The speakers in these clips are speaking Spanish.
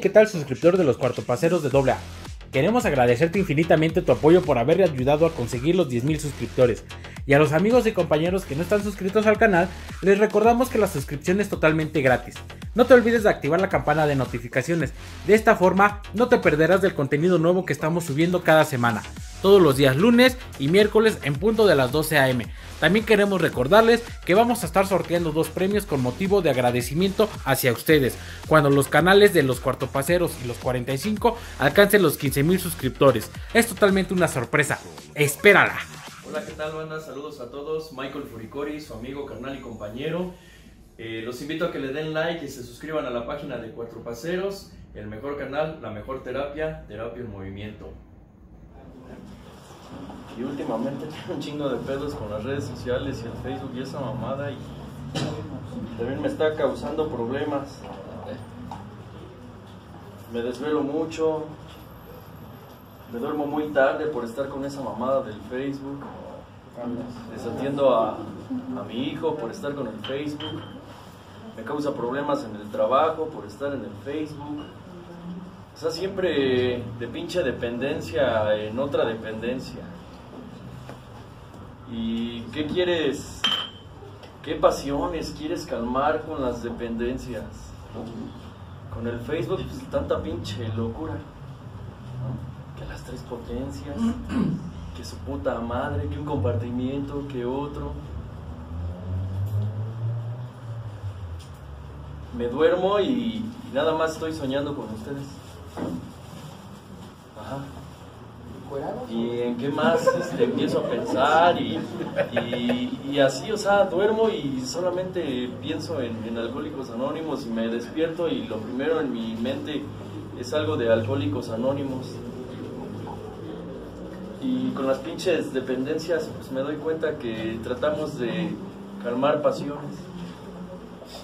¿qué tal suscriptor de los cuartopaceros de AA? Queremos agradecerte infinitamente tu apoyo por haber ayudado a conseguir los 10.000 suscriptores. Y a los amigos y compañeros que no están suscritos al canal, les recordamos que la suscripción es totalmente gratis. No te olvides de activar la campana de notificaciones, de esta forma no te perderás del contenido nuevo que estamos subiendo cada semana, todos los días lunes y miércoles en punto de las 12 am. También queremos recordarles que vamos a estar sorteando dos premios con motivo de agradecimiento hacia ustedes, cuando los canales de los cuartopaceros y los 45 alcancen los 15.000 suscriptores. Es totalmente una sorpresa, espérala. Hola, ¿qué tal, banda? Saludos a todos. Michael Furicori, su amigo, carnal y compañero. Eh, los invito a que le den like y se suscriban a la página de Cuatro Paceros, el mejor canal, la mejor terapia, terapia en movimiento. Y últimamente tengo un chingo de pedos con las redes sociales y el Facebook y esa mamada y también me está causando problemas. Me desvelo mucho, me duermo muy tarde por estar con esa mamada del Facebook. Desatiendo a, a mi hijo por estar con el Facebook. Me causa problemas en el trabajo por estar en el Facebook. O sea, siempre de pinche dependencia en otra dependencia. ¿Y qué quieres? ¿Qué pasiones quieres calmar con las dependencias? Con el Facebook, pues tanta pinche locura. ¿no? Que las tres potencias, que su puta madre, que un compartimiento, que otro. Me duermo y, y nada más estoy soñando con ustedes. Ajá. Y en qué más este, empiezo a pensar y, y- así, o sea, duermo y solamente pienso en, en Alcohólicos Anónimos y me despierto y lo primero en mi mente es algo de Alcohólicos Anónimos. Y con las pinches dependencias, pues me doy cuenta que tratamos de calmar pasiones.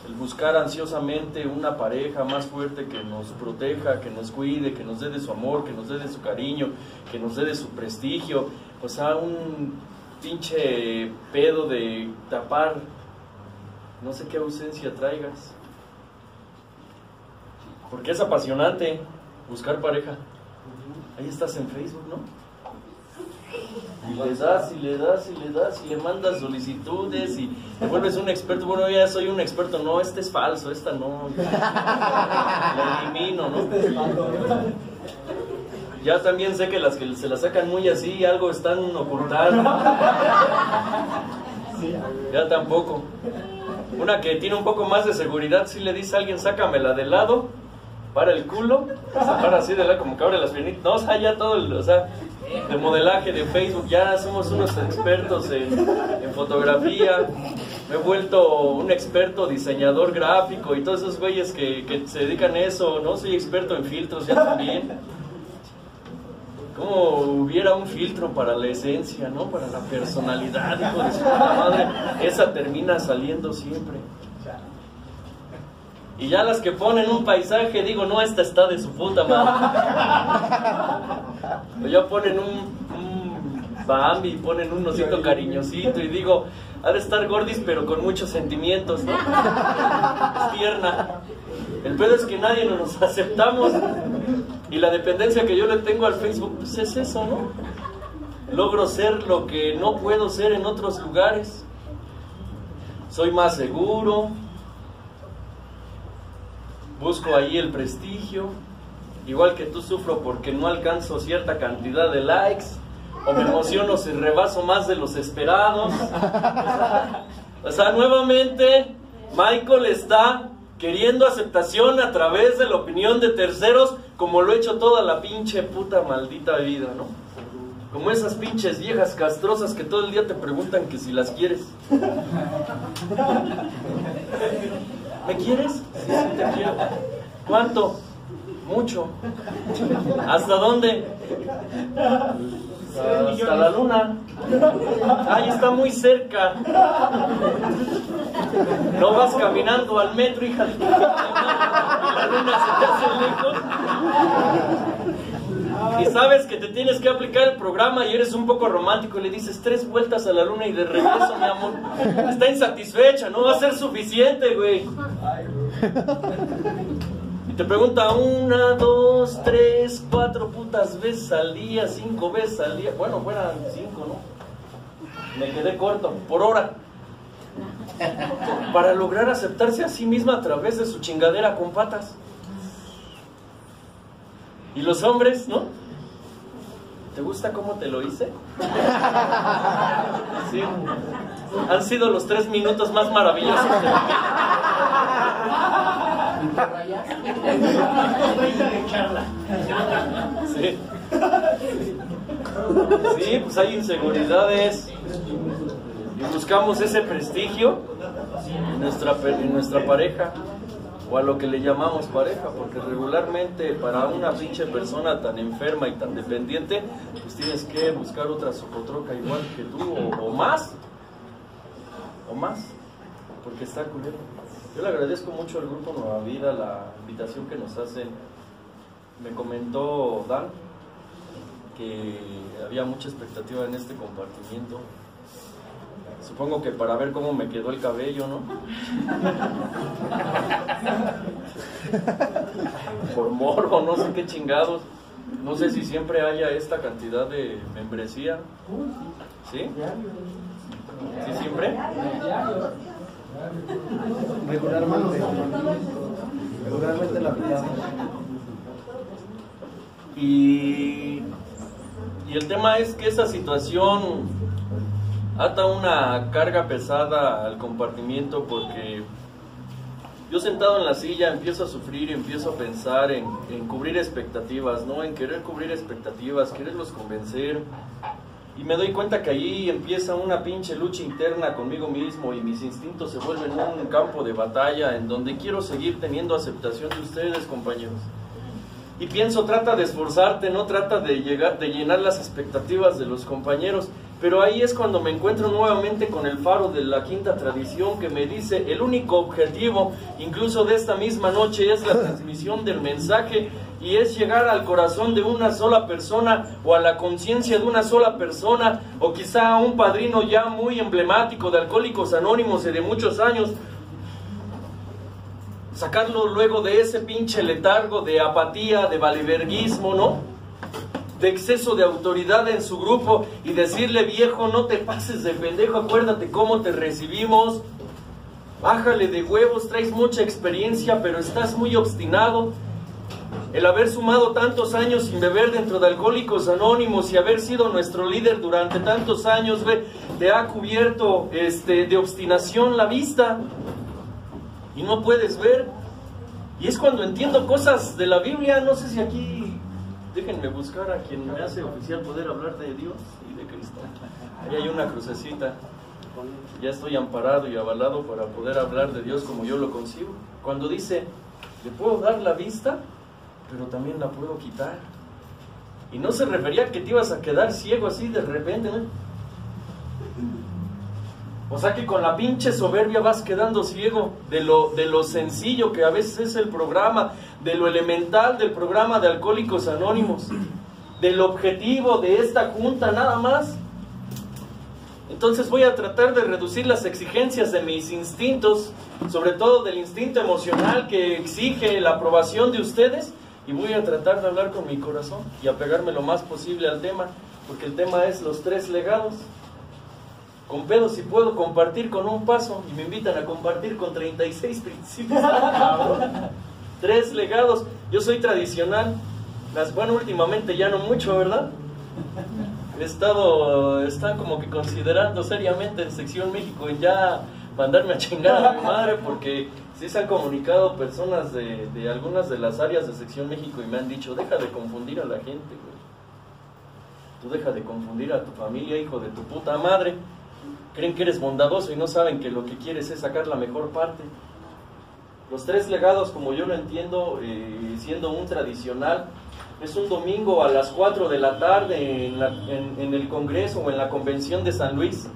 El buscar ansiosamente una pareja más fuerte que nos proteja, que nos cuide, que nos dé de su amor, que nos dé de su cariño, que nos dé de su prestigio. O sea, un pinche pedo de tapar no sé qué ausencia traigas. Porque es apasionante buscar pareja. Ahí estás en Facebook, ¿no? Y le das, y le das, y le das, y le mandas solicitudes, y te vuelves un experto. Bueno, ya soy un experto. No, este es falso, esta no. La elimino, ¿no? Ya también sé que las que se la sacan muy así, algo están ocultando. Ya tampoco. Una que tiene un poco más de seguridad, si le dice a alguien, sácamela de lado, para el culo, se para así de lado, como que abre las piernitas. No, o sea, ya todo, el, o sea, de modelaje, de Facebook, ya somos unos expertos en, en fotografía. Me he vuelto un experto diseñador gráfico y todos esos güeyes que, que se dedican a eso, ¿no? Soy experto en filtros ya también. Como hubiera un filtro para la esencia, ¿no? Para la personalidad, hijo de su madre. Esa termina saliendo siempre. Y ya las que ponen un paisaje, digo, no, esta está de su puta madre. O ya ponen un, un Bambi, ponen un osito cariñosito y digo, ha de estar gordis pero con muchos sentimientos, ¿no? Es tierna. El pedo es que nadie nos aceptamos. Y la dependencia que yo le tengo al Facebook, pues es eso, ¿no? Logro ser lo que no puedo ser en otros lugares. Soy más seguro. Busco ahí el prestigio. Igual que tú sufro porque no alcanzo cierta cantidad de likes. O me emociono si rebaso más de los esperados. O sea, nuevamente, Michael está queriendo aceptación a través de la opinión de terceros, como lo he hecho toda la pinche puta maldita vida, ¿no? Como esas pinches viejas castrosas que todo el día te preguntan que si las quieres. ¿Me quieres? Sí, sí, te quiero. ¿Cuánto? Mucho. ¿Hasta dónde? Hasta la luna. Ahí está muy cerca. No vas caminando al metro, hija de la luna se te hace lejos. Y sabes que te tienes que aplicar el programa y eres un poco romántico y le dices tres vueltas a la luna y de regreso, mi amor. Está insatisfecha, no va a ser suficiente, güey. Te pregunta una, dos, tres, cuatro putas veces al día, cinco veces al día. Bueno, fueran cinco, ¿no? Me quedé corto, por hora. Para lograr aceptarse a sí misma a través de su chingadera con patas. Y los hombres, ¿no? ¿Te gusta cómo te lo hice? Sí. Han sido los tres minutos más maravillosos de. Sí. Sí, pues hay inseguridades. Y buscamos ese prestigio en nuestra, en nuestra pareja o a lo que le llamamos pareja, porque regularmente para una pinche persona tan enferma y tan dependiente, pues tienes que buscar otra socotroca igual que tú o más, o más, porque está culero. Yo le agradezco mucho al Grupo Nueva Vida la invitación que nos hacen. Me comentó Dan que había mucha expectativa en este compartimiento. Supongo que para ver cómo me quedó el cabello, ¿no? Por morbo, no sé qué chingados. No sé si siempre haya esta cantidad de membresía. ¿Sí? ¿Sí siempre? Regularmente. Regularmente la mitad. Y, y el tema es que esa situación ata una carga pesada al compartimiento porque yo sentado en la silla empiezo a sufrir, empiezo a pensar en, en cubrir expectativas, ¿no? En querer cubrir expectativas, quererlos convencer. Y me doy cuenta que allí empieza una pinche lucha interna conmigo mismo y mis instintos se vuelven un campo de batalla en donde quiero seguir teniendo aceptación de ustedes, compañeros. Y pienso, trata de esforzarte, no trata de llegar, de llenar las expectativas de los compañeros. Pero ahí es cuando me encuentro nuevamente con el faro de la quinta tradición que me dice el único objetivo, incluso de esta misma noche, es la transmisión del mensaje y es llegar al corazón de una sola persona o a la conciencia de una sola persona o quizá a un padrino ya muy emblemático de Alcohólicos Anónimos y de muchos años. Sacarlo luego de ese pinche letargo de apatía, de valiverguismo, ¿no? de exceso de autoridad en su grupo y decirle, viejo, no te pases de pendejo, acuérdate cómo te recibimos, bájale de huevos, traes mucha experiencia, pero estás muy obstinado. El haber sumado tantos años sin beber dentro de Alcohólicos Anónimos y haber sido nuestro líder durante tantos años, te ha cubierto este, de obstinación la vista y no puedes ver. Y es cuando entiendo cosas de la Biblia, no sé si aquí déjenme buscar a quien me hace oficial poder hablar de Dios y de Cristo. Ahí hay una crucecita. Ya estoy amparado y avalado para poder hablar de Dios como yo lo concibo. Cuando dice, le puedo dar la vista, pero también la puedo quitar. Y no se refería a que te ibas a quedar ciego así de repente, ¿no? O sea que con la pinche soberbia vas quedando ciego de lo, de lo sencillo que a veces es el programa, de lo elemental del programa de Alcohólicos Anónimos, del objetivo de esta junta nada más. Entonces voy a tratar de reducir las exigencias de mis instintos, sobre todo del instinto emocional que exige la aprobación de ustedes, y voy a tratar de hablar con mi corazón y apegarme lo más posible al tema, porque el tema es los tres legados. Con pedo si puedo compartir con un paso y me invitan a compartir con 36 principios. Tres legados. Yo soy tradicional. Las, bueno, últimamente ya no mucho, ¿verdad? He estado, están como que considerando seriamente en Sección México ya mandarme a chingar a mi madre porque sí se han comunicado personas de, de algunas de las áreas de Sección México y me han dicho, deja de confundir a la gente, güey. Tú deja de confundir a tu familia, hijo de tu puta madre creen que eres bondadoso y no saben que lo que quieres es sacar la mejor parte. Los tres legados, como yo lo entiendo, eh, siendo un tradicional, es un domingo a las 4 de la tarde en, en, el Congreso o en la Convención de San Luis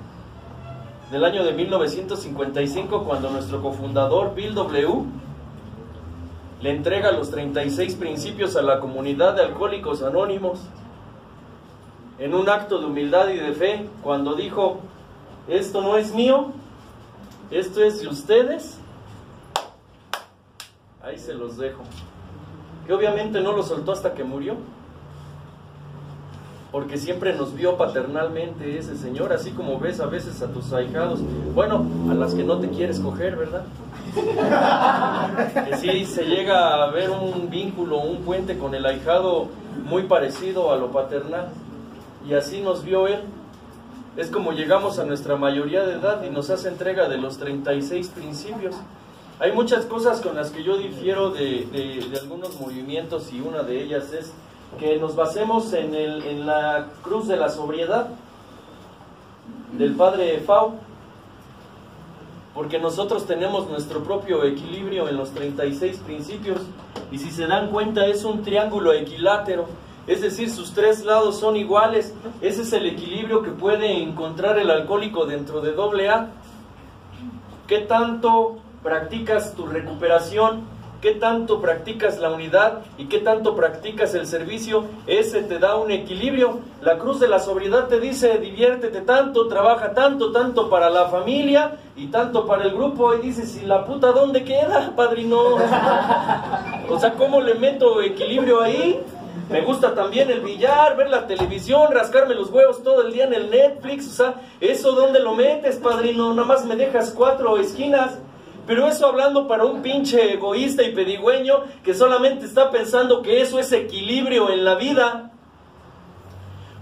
del año de 1955, cuando nuestro cofundador Bill W. le entrega los 36 principios a la comunidad de alcohólicos anónimos en un acto de humildad y de fe, cuando dijo, esto no es mío, esto es de ustedes. Ahí se los dejo. que obviamente no lo soltó hasta que murió. Porque siempre nos vio paternalmente ese Señor, así como ves a veces a tus ahijados. Bueno, a las que no te quieres coger, ¿verdad? que sí se llega a ver un vínculo, un puente con el ahijado muy parecido a lo paternal. Y así nos vio Él. Es como llegamos a nuestra mayoría de edad y nos hace entrega de los 36 principios. Hay muchas cosas con las que yo difiero de, de, algunos movimientos y una de ellas es que nos basemos en, el, en la cruz de la sobriedad del padre Fau, porque nosotros tenemos nuestro propio equilibrio en los 36 principios y si se dan cuenta es un triángulo equilátero, es decir, sus tres lados son iguales, ese es el equilibrio que puede encontrar el alcohólico dentro de doble A. ¿Qué tanto practicas tu recuperación, qué tanto practicas la unidad y qué tanto practicas el servicio, ese te da un equilibrio. La cruz de la sobriedad te dice, diviértete tanto, trabaja tanto, tanto para la familia y tanto para el grupo. Y dices, ¿y la puta dónde queda, padrino? O sea, ¿cómo le meto equilibrio ahí? Me gusta también el billar, ver la televisión, rascarme los huevos todo el día en el Netflix. O sea, ¿eso dónde lo metes, padrino? Nada más me dejas cuatro esquinas. Pero eso hablando para un pinche egoísta y pedigüeño que solamente está pensando que eso es equilibrio en la vida.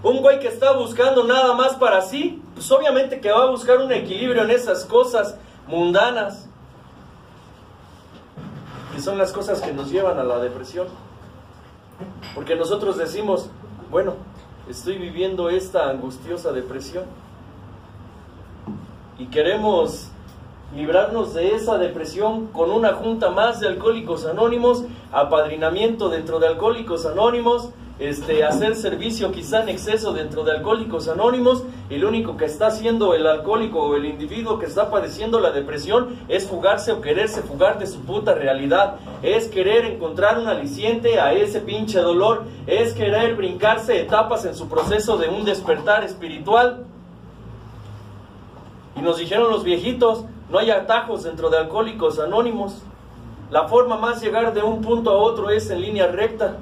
Un güey que está buscando nada más para sí, pues obviamente que va a buscar un equilibrio en esas cosas mundanas. Que son las cosas que nos llevan a la depresión. Porque nosotros decimos, bueno, estoy viviendo esta angustiosa depresión. Y queremos librarnos de esa depresión con una junta más de alcohólicos anónimos, apadrinamiento dentro de alcohólicos anónimos, este, hacer servicio quizá en exceso dentro de alcohólicos anónimos lo único que está haciendo el alcohólico o el individuo que está padeciendo la depresión es fugarse o quererse fugar de su puta realidad, es querer encontrar un aliciente a ese pinche dolor, es querer brincarse etapas en su proceso de un despertar espiritual. Y nos dijeron los viejitos, no hay atajos dentro de alcohólicos anónimos. La forma más llegar de un punto a otro es en línea recta.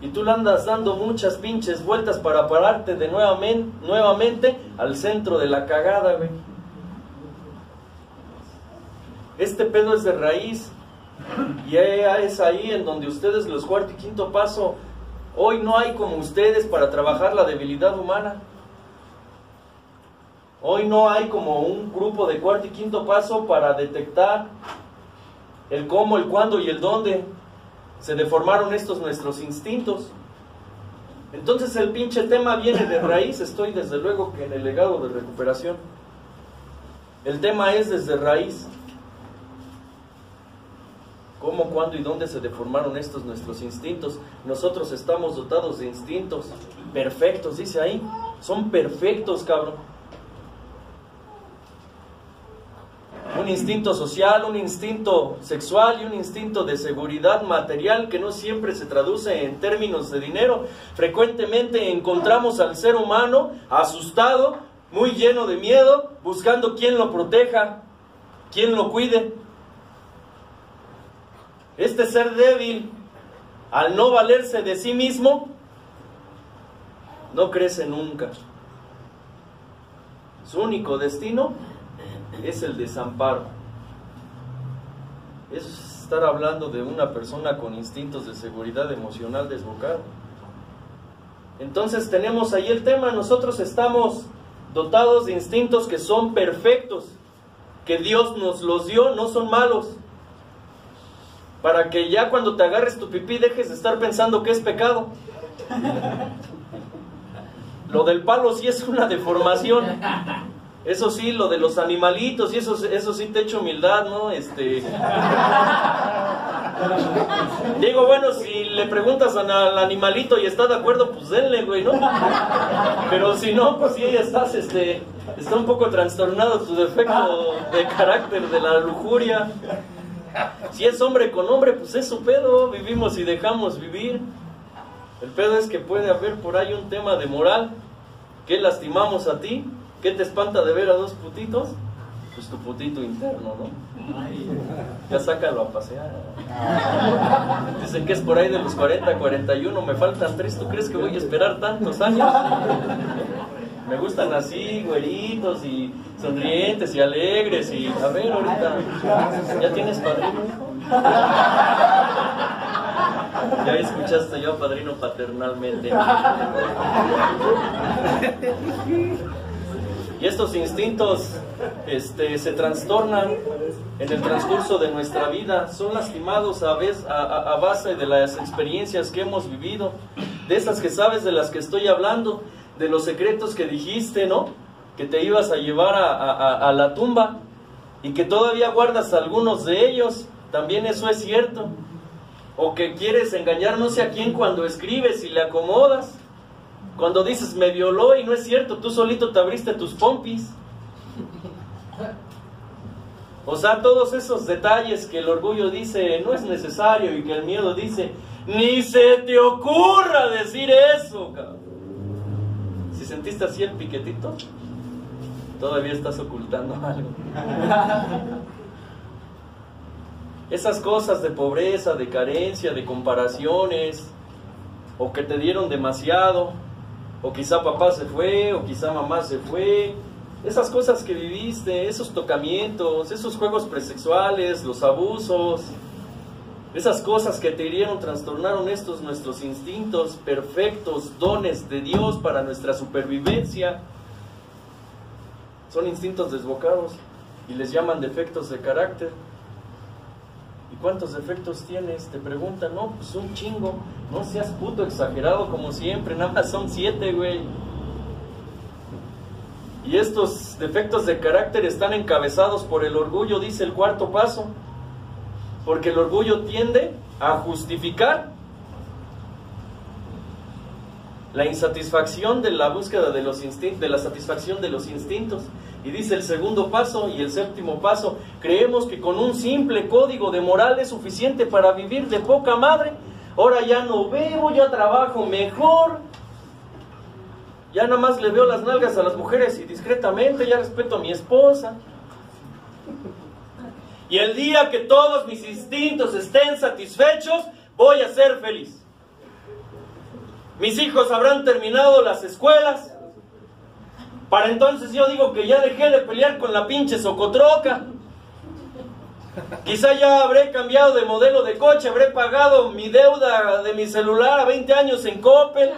Y tú le andas dando muchas pinches vueltas para pararte de nuevamente, nuevamente al centro de la cagada, güey. Este pedo es de raíz. Y es ahí en donde ustedes, los cuarto y quinto paso, hoy no hay como ustedes para trabajar la debilidad humana. Hoy no hay como un grupo de cuarto y quinto paso para detectar el cómo, el cuándo y el dónde se deformaron estos nuestros instintos. Entonces el pinche tema viene de raíz, estoy desde luego que en el legado de recuperación. El tema es desde raíz. ¿Cómo, cuándo y dónde se deformaron estos nuestros instintos? Nosotros estamos dotados de instintos perfectos, dice ahí. Son perfectos, cabrón. Un instinto social, un instinto sexual y un instinto de seguridad material que no siempre se traduce en términos de dinero. Frecuentemente encontramos al ser humano asustado, muy lleno de miedo, buscando quien lo proteja, quien lo cuide. Este ser débil, al no valerse de sí mismo, no crece nunca. Su único destino es el desamparo. Es estar hablando de una persona con instintos de seguridad emocional desbocado. Entonces tenemos ahí el tema, nosotros estamos dotados de instintos que son perfectos, que Dios nos los dio, no son malos. Para que ya cuando te agarres tu pipí dejes de estar pensando que es pecado. Lo del palo sí es una deformación. Eso sí, lo de los animalitos y eso, eso sí te echo humildad, ¿no? Este... Digo, bueno, si le preguntas al animalito y está de acuerdo, pues denle, güey, ¿no? Pero si no, pues sí, estás, este, está un poco trastornado tu defecto de carácter, de la lujuria. Si es hombre con hombre, pues es su pedo, vivimos y dejamos vivir. El pedo es que puede haber por ahí un tema de moral, que lastimamos a ti ¿Qué te espanta de ver a dos putitos? pues tu putito interno, ¿no? Ya sácalo a pasear. Dicen que es por ahí de los 40, 41, me faltan tres, ¿tú crees que voy a esperar tantos años? Me gustan así, güeritos y sonrientes y alegres y a ver ahorita, ¿ya tienes padrino, Ya escuchaste yo padrino paternalmente. Y estos instintos este, se trastornan en el transcurso de nuestra vida, son lastimados a, vez, a, base de las experiencias que hemos vivido, de esas que sabes de las que estoy hablando, de los secretos que dijiste, ¿no? Que te ibas a llevar a, a la tumba y que todavía guardas algunos de ellos, también eso es cierto. O que quieres engañar no sé a quién cuando escribes y le acomodas. Cuando dices me violó y no es cierto, tú solito te abriste tus pompis. O sea, todos esos detalles que el orgullo dice no es necesario y que el miedo dice, ni se te ocurra decir eso, Si sentiste así el piquetito, todavía estás ocultando algo. Esas cosas de pobreza, de carencia, de comparaciones, o que te dieron demasiado, o quizá papá se fue, o quizá mamá se fue. Esas cosas que viviste, esos tocamientos, esos juegos presexuales, los abusos, esas cosas que te hirieron, trastornaron estos nuestros instintos perfectos, dones de Dios para nuestra supervivencia. Son instintos desbocados y les llaman defectos de carácter. ¿Y cuántos defectos tienes? Te preguntan, no, pues un chingo. No seas puto exagerado como siempre, nada más son siete, güey. Y estos defectos de carácter están encabezados por el orgullo, dice el cuarto paso. Porque el orgullo tiende a justificar la insatisfacción de la búsqueda de, los de la satisfacción de los instintos. Y dice el segundo paso y el séptimo paso, creemos que con un simple código de moral es suficiente para vivir de poca madre. Ahora ya no bebo, ya trabajo mejor. Ya nada más le veo las nalgas a las mujeres y discretamente, ya respeto a mi esposa. Y el día que todos mis instintos estén satisfechos, voy a ser feliz. Mis hijos habrán terminado las escuelas, para entonces yo digo que ya dejé de pelear con la pinche socotroca. Quizá ya habré cambiado de modelo de coche, habré pagado mi deuda de mi celular a 20 años en Coppel.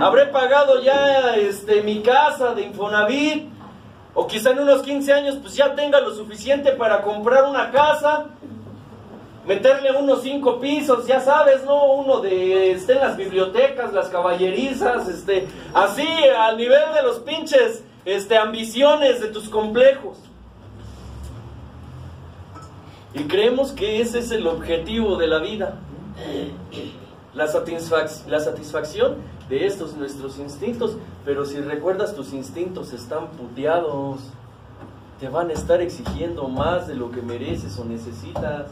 Habré pagado ya este, mi casa de Infonavit. O quizá en unos 15 años pues ya tenga lo suficiente para comprar una casa meterle unos cinco pisos, ya sabes, ¿no? Uno de, esté en las bibliotecas, las caballerizas, este, así, al nivel de los pinches, este, ambiciones de tus complejos. Y creemos que ese es el objetivo de la vida. La, la satisfacción de estos nuestros instintos. Pero si recuerdas, tus instintos están puteados. Te van a estar exigiendo más de lo que mereces o necesitas.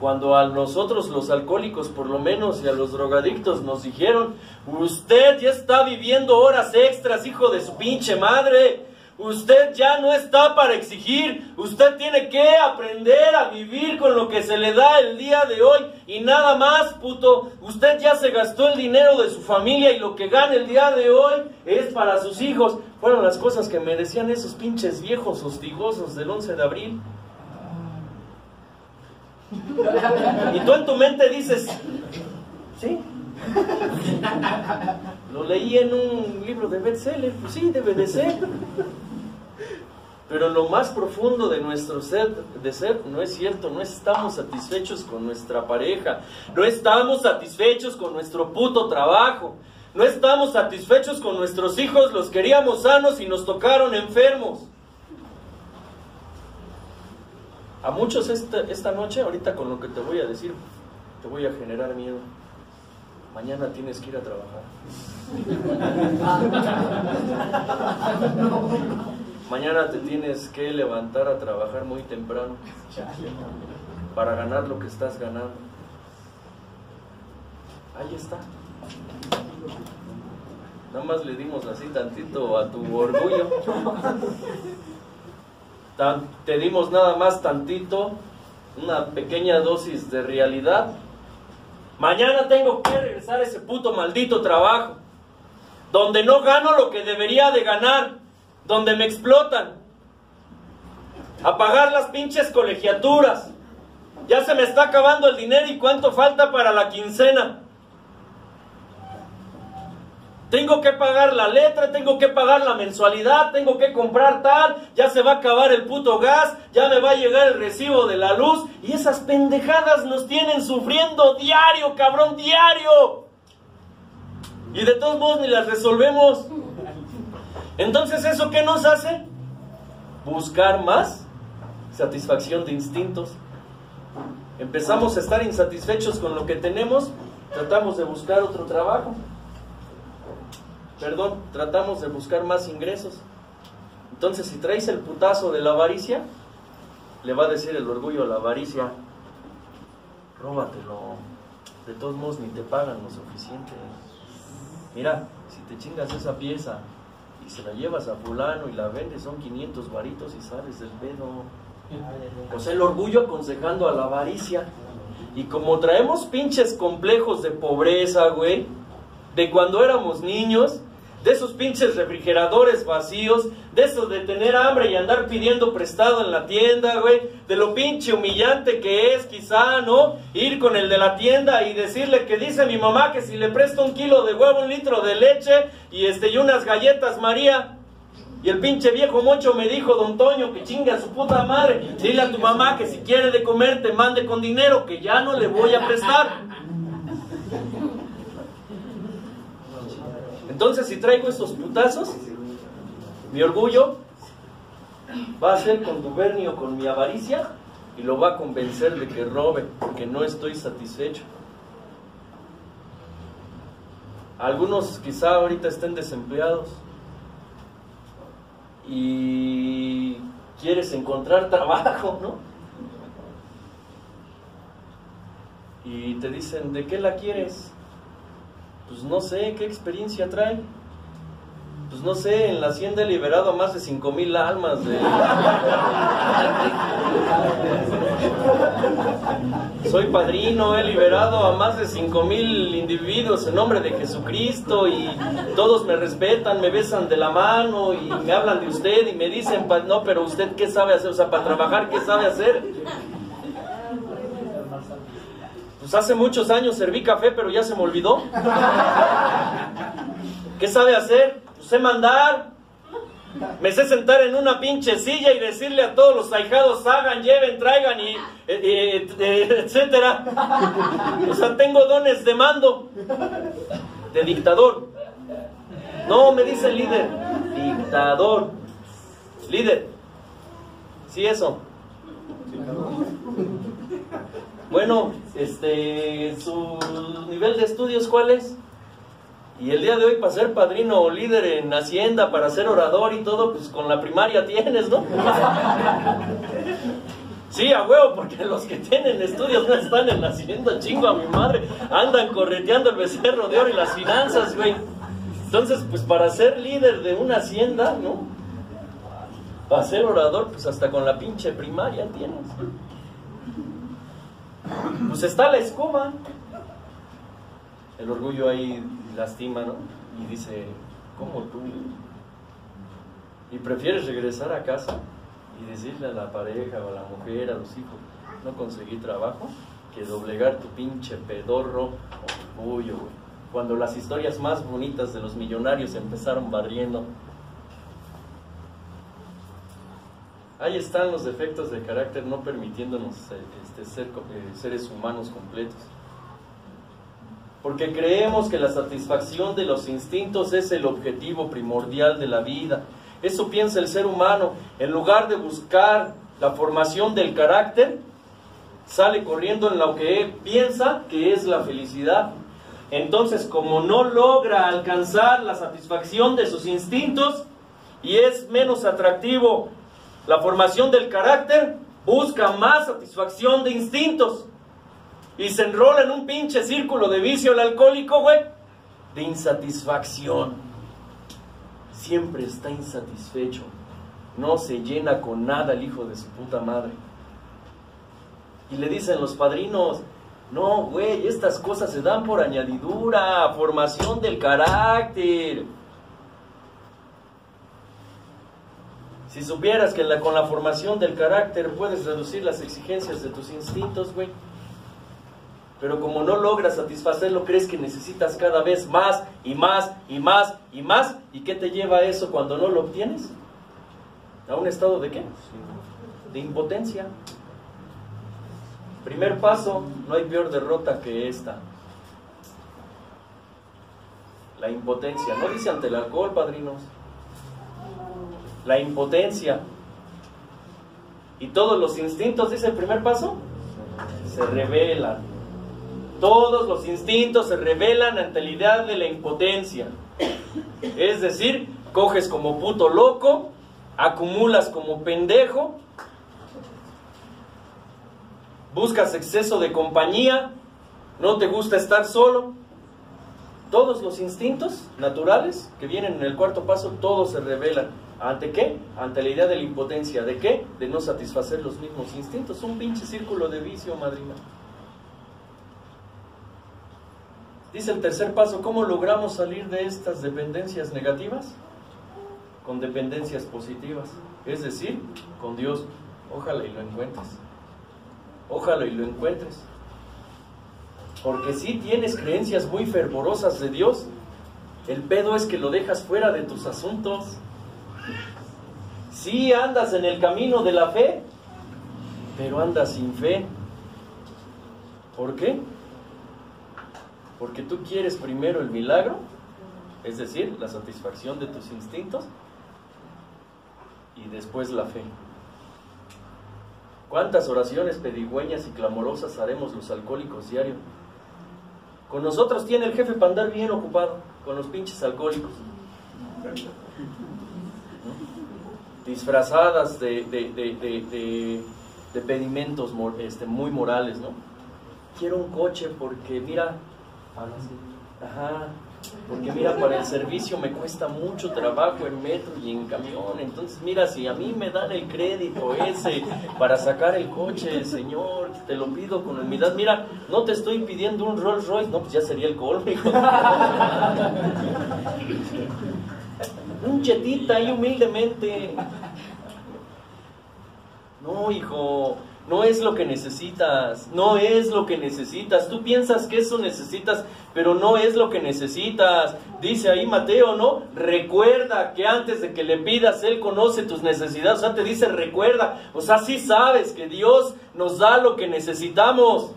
Cuando a nosotros los alcohólicos por lo menos y a los drogadictos nos dijeron, usted ya está viviendo horas extras, hijo de su pinche madre. Usted ya no está para exigir, usted tiene que aprender a vivir con lo que se le da el día de hoy y nada más, puto. Usted ya se gastó el dinero de su familia y lo que gana el día de hoy es para sus hijos. Fueron las cosas que me decían esos pinches viejos hostigosos del 11 de abril. Y tú en tu mente dices, sí. Lo leí en un libro de bestseller, pues sí, debe de ser. Pero lo más profundo de nuestro ser, de ser no es cierto, no estamos satisfechos con nuestra pareja, no estamos satisfechos con nuestro puto trabajo, no estamos satisfechos con nuestros hijos, los queríamos sanos y nos tocaron enfermos. A muchos esta, esta noche, ahorita con lo que te voy a decir, te voy a generar miedo. Mañana tienes que ir a trabajar. Mañana te tienes que levantar a trabajar muy temprano para ganar lo que estás ganando. Ahí está. Nada más le dimos así tantito a tu orgullo. Tan- te dimos nada más tantito, una pequeña dosis de realidad. Mañana tengo que regresar a ese puto maldito trabajo, donde no gano lo que debería de ganar, donde me explotan, a pagar las pinches colegiaturas. Ya se me está acabando el dinero y cuánto falta para la quincena. Tengo que pagar la letra, tengo que pagar la mensualidad, tengo que comprar tal, ya se va a acabar el puto gas, ya me va a llegar el recibo de la luz y esas pendejadas nos tienen sufriendo diario, cabrón, diario. Y de todos modos ni las resolvemos. Entonces, ¿eso qué nos hace? Buscar más satisfacción de instintos. Empezamos a estar insatisfechos con lo que tenemos, tratamos de buscar otro trabajo. Perdón, tratamos de buscar más ingresos. Entonces, si traes el putazo de la avaricia, le va a decir el orgullo a la avaricia, róbatelo. De todos modos, ni te pagan lo suficiente. Mira, si te chingas esa pieza y se la llevas a fulano y la vendes, son 500 varitos y sales del pedo. Pues el orgullo aconsejando a la avaricia. Y como traemos pinches complejos de pobreza, güey, de cuando éramos niños, de esos pinches refrigeradores vacíos, de eso de tener hambre y andar pidiendo prestado en la tienda, güey, de lo pinche humillante que es quizá, ¿no? Ir con el de la tienda y decirle que dice mi mamá que si le presto un kilo de huevo, un litro de leche y este y unas galletas María. Y el pinche viejo mocho me dijo, don Toño, que chinga su puta madre. Dile a tu mamá que si quiere de comer te mande con dinero, que ya no le voy a prestar. Entonces, si traigo estos putazos, mi orgullo va a ser contubernio con mi avaricia y lo va a convencer de que robe, porque no estoy satisfecho. Algunos quizá ahorita estén desempleados y quieres encontrar trabajo, ¿no? Y te dicen, ¿de qué la quieres? Pues no sé, ¿qué experiencia trae? Pues no sé, en la hacienda he liberado a más de 5 mil almas de... Soy padrino, he liberado a más de 5 mil individuos en nombre de Jesucristo y todos me respetan, me besan de la mano y me hablan de usted y me dicen, "Pa- no, pero usted qué sabe hacer, o sea, para trabajar, ¿qué sabe hacer? Pues hace muchos años serví café, pero ya se me olvidó. ¿Qué sabe hacer? Pues sé mandar. Me sé sentar en una pinche silla y decirle a todos los ahijados, hagan, lleven, traigan y eh, eh, eh, etcétera. O sea, tengo dones de mando, de dictador. No, me dice líder, dictador. Líder. Sí, eso. Bueno, este, su nivel de estudios, ¿cuál es? Y el día de hoy para ser padrino o líder en Hacienda, para ser orador y todo, pues con la primaria tienes, ¿no? Sí, a huevo, porque los que tienen estudios no están en Hacienda, chingo a mi madre. Andan correteando el becerro de oro y las finanzas, güey. Entonces, pues para ser líder de una hacienda, ¿no? Para ser orador, pues hasta con la pinche primaria tienes. Pues está la escoba. El orgullo ahí lastima, ¿no? Y dice, ¿cómo tú? Y prefieres regresar a casa y decirle a la pareja o a la mujer, a los hijos, no conseguí trabajo, que doblegar tu pinche pedorro orgullo, güey. Cuando las historias más bonitas de los millonarios empezaron barriendo. Ahí están los defectos de carácter no permitiéndonos eh, este, ser eh, seres humanos completos. Porque creemos que la satisfacción de los instintos es el objetivo primordial de la vida. Eso piensa el ser humano. En lugar de buscar la formación del carácter, sale corriendo en lo que piensa que es la felicidad. Entonces, como no logra alcanzar la satisfacción de sus instintos y es menos atractivo la formación del carácter, busca más satisfacción de instintos y se enrola en un pinche círculo de vicio el alcohólico, güey, de insatisfacción. Siempre está insatisfecho. no se llena con nada el hijo de su puta madre. Y le dicen los padrinos, no, güey, estas cosas se dan por añadidura, formación del carácter. Si supieras que con la formación del carácter puedes reducir las exigencias de tus instintos, güey. Pero como no logras satisfacerlo, crees que necesitas cada vez más y más y más y más. ¿Y qué te lleva a eso cuando no lo obtienes? ¿A un estado de qué? De impotencia. Primer paso, no hay peor derrota que esta. La impotencia. No dice ante el alcohol, padrinos. La impotencia. Y todos los instintos, dice el primer paso, se revelan. Todos los instintos se revelan ante la idea de la impotencia. Es decir, coges como puto loco, acumulas como pendejo, buscas exceso de compañía, no te gusta estar solo. Todos los instintos naturales que vienen en el cuarto paso, todos se revelan. ¿Ante qué? Ante la idea de la impotencia. ¿De qué? De no satisfacer los mismos instintos. Un pinche círculo de vicio, madrina. Dice el tercer paso, ¿cómo logramos salir de estas dependencias negativas? Con dependencias positivas. Es decir, con Dios. Ojalá y lo encuentres. Ojalá y lo encuentres. Porque si tienes creencias muy fervorosas de Dios, el pedo es que lo dejas fuera de tus asuntos. Si andas en el camino de la fe, pero andas sin fe. ¿Por qué? Porque tú quieres primero el milagro, es decir, la satisfacción de tus instintos, y después la fe. ¿Cuántas oraciones pedigüeñas y clamorosas haremos los alcohólicos diario? Con nosotros tiene el jefe para andar bien ocupado, con los pinches alcohólicos. Disfrazadas de, de, de, de pedimentos este, muy morales, ¿no? Quiero un coche porque, mira, Ajá. Porque mira, para el servicio me cuesta mucho trabajo en metro y en camión. Entonces, mira, si a mí me dan el crédito ese para sacar el coche, señor, te lo pido con humildad. Mira, no te estoy pidiendo un Rolls Royce, no, pues ya sería el colmo, un chetita ahí humildemente. No, hijo, no es lo que necesitas, no es lo que necesitas. Tú piensas que eso necesitas, pero no es lo que necesitas. Dice ahí Mateo, ¿no? Recuerda que antes de que le pidas, Él conoce tus necesidades. O sea, te dice recuerda. O sea, sí sabes que Dios nos da lo que necesitamos.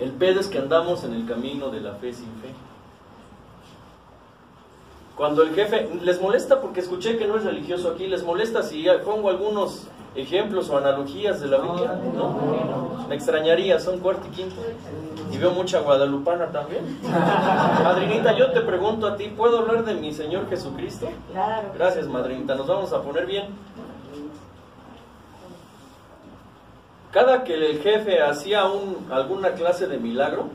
El pedo es que andamos en el camino de la fe sin fe. Cuando el jefe, les molesta porque escuché que no es religioso aquí, les molesta si pongo algunos ejemplos o analogías de la Biblia? ¿No? Me extrañaría, son cuarto y quinto. Y veo mucha guadalupana también. Madrinita, yo te pregunto a ti, ¿puedo hablar de mi Señor Jesucristo? Gracias, madrinita, nos vamos a poner bien. Cada que el jefe hacía un, alguna clase de milagro,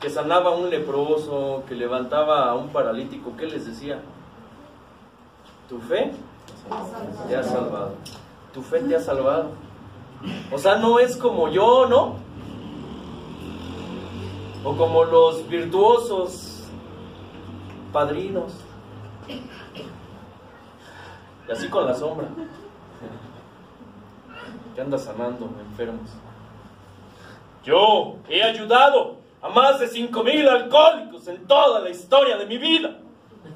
que sanaba a un leproso, que levantaba a un paralítico, ¿qué les decía? Tu fe te ha salvado. Tu fe te ha salvado. O sea, no es como yo, ¿no? O como los virtuosos padrinos. Y así con la sombra. Que anda sanando enfermos. Yo he ayudado a más de cinco mil alcohólicos en toda la historia de mi vida.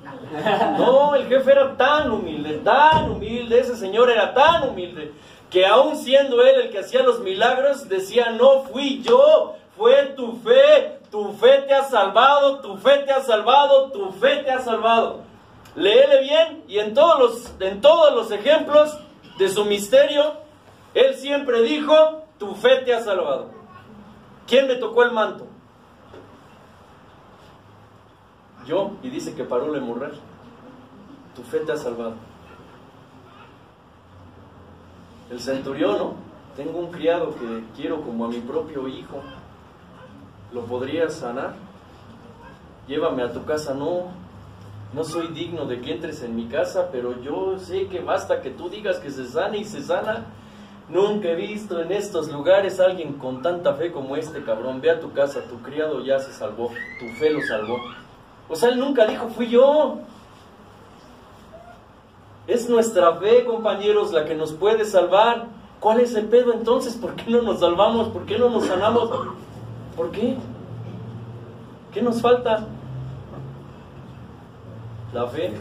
No, el jefe era tan humilde, tan humilde, ese señor era tan humilde, que aún siendo él el que hacía los milagros, decía, no fui yo, fue tu fe, tu fe te ha salvado, tu fe te ha salvado, tu fe te ha salvado. Léele bien y en todos los, en todos los ejemplos de su misterio, él siempre dijo, tu fe te ha salvado. ¿Quién me tocó el manto? Yo, y dice que paró la hemorragia. Tu fe te ha salvado. El centurión. Tengo un criado que quiero como a mi propio hijo. ¿Lo podrías sanar? Llévame a tu casa, no. no soy digno de que entres en mi casa, pero yo sé que basta que tú digas que se sana y se sana. Nunca he visto en estos lugares alguien con tanta fe como este cabrón. Ve a tu casa, tu criado ya se salvó, tu fe lo salvó. O sea, él nunca dijo, fui yo. Es nuestra fe, compañeros, la que nos puede salvar. ¿Cuál es el pedo entonces? ¿Por qué no nos salvamos? ¿Por qué no nos sanamos? ¿Por qué? ¿Qué nos falta? La fe.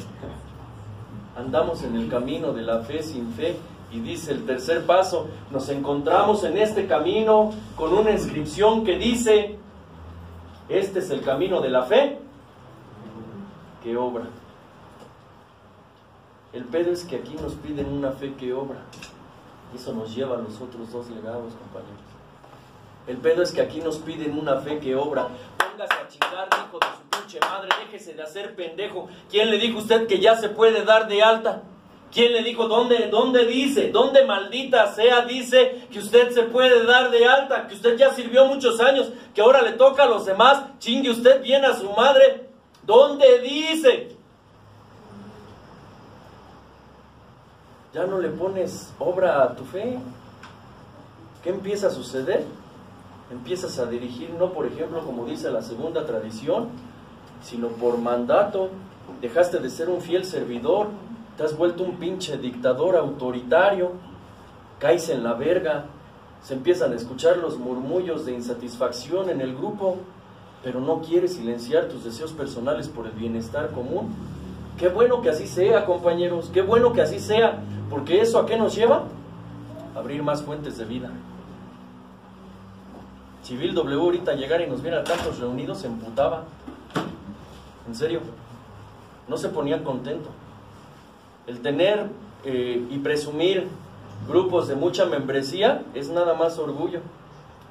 Andamos en el camino de la fe sin fe. Y dice el tercer paso, nos encontramos en este camino con una inscripción que dice, este es el camino de la fe que obra. El pedo es que aquí nos piden una fe que obra. Eso nos lleva a los otros dos legados, compañeros. El pedo es que aquí nos piden una fe que obra. Póngase a chingar, hijo de su pinche madre, déjese de hacer pendejo. ¿Quién le dijo usted que ya se puede dar de alta? ¿Quién le dijo dónde, dónde dice, dónde maldita sea dice que usted se puede dar de alta, que usted ya sirvió muchos años, que ahora le toca a los demás, chingue usted bien a su madre? ¿Dónde dice? Ya no le pones obra a tu fe. ¿Qué empieza a suceder? Empiezas a dirigir no, por ejemplo, como dice la segunda tradición, sino por mandato. Dejaste de ser un fiel servidor, te has vuelto un pinche dictador autoritario, caes en la verga, se empiezan a escuchar los murmullos de insatisfacción en el grupo, pero no quieres silenciar tus deseos personales por el bienestar común. Qué bueno que así sea, compañeros, qué bueno que así sea, porque eso a qué nos lleva? abrir más fuentes de vida. Si Bill W ahorita llegara y nos viera tantos reunidos, se emputaba. En serio, no se ponía contento. El tener eh, y presumir grupos de mucha membresía es nada más orgullo.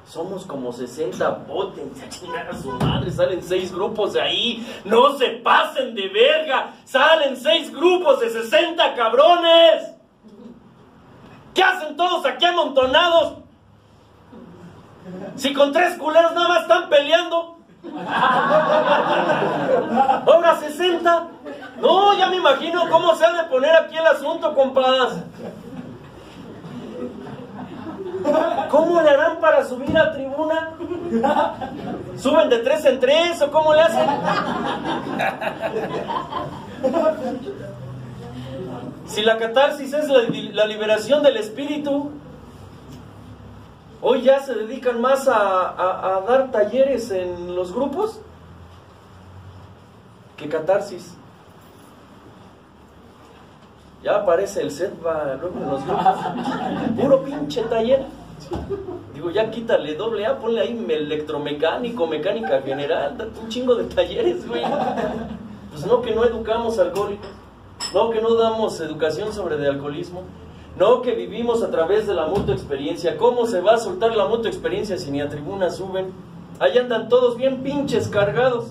Somos como 60 botes, a su madre, salen seis grupos de ahí, no se pasen de verga, salen seis grupos de 60 cabrones. ¿Qué hacen todos aquí amontonados? Si con tres culeros nada más están peleando. Ahora 60. No, ya me imagino cómo se ha de poner aquí el asunto, compas. ¿Cómo le harán para subir a tribuna? ¿Suben de tres en tres o cómo le hacen? Si la catarsis es la, liberación del espíritu, hoy ya se dedican más a, a dar talleres en los grupos que catarsis. Ya aparece el set va luego en los grupos. Puro pinche taller. Digo, ya quítale doble A, ponle ahí electromecánico, mecánica general, un chingo de talleres, güey. Pues no, que no educamos alcohólicos. No, que no damos educación sobre el alcoholismo. No, que vivimos a través de la mutua experiencia. ¿Cómo se va a soltar la mutua experiencia si ni a tribuna suben? Ahí andan todos bien pinches cargados.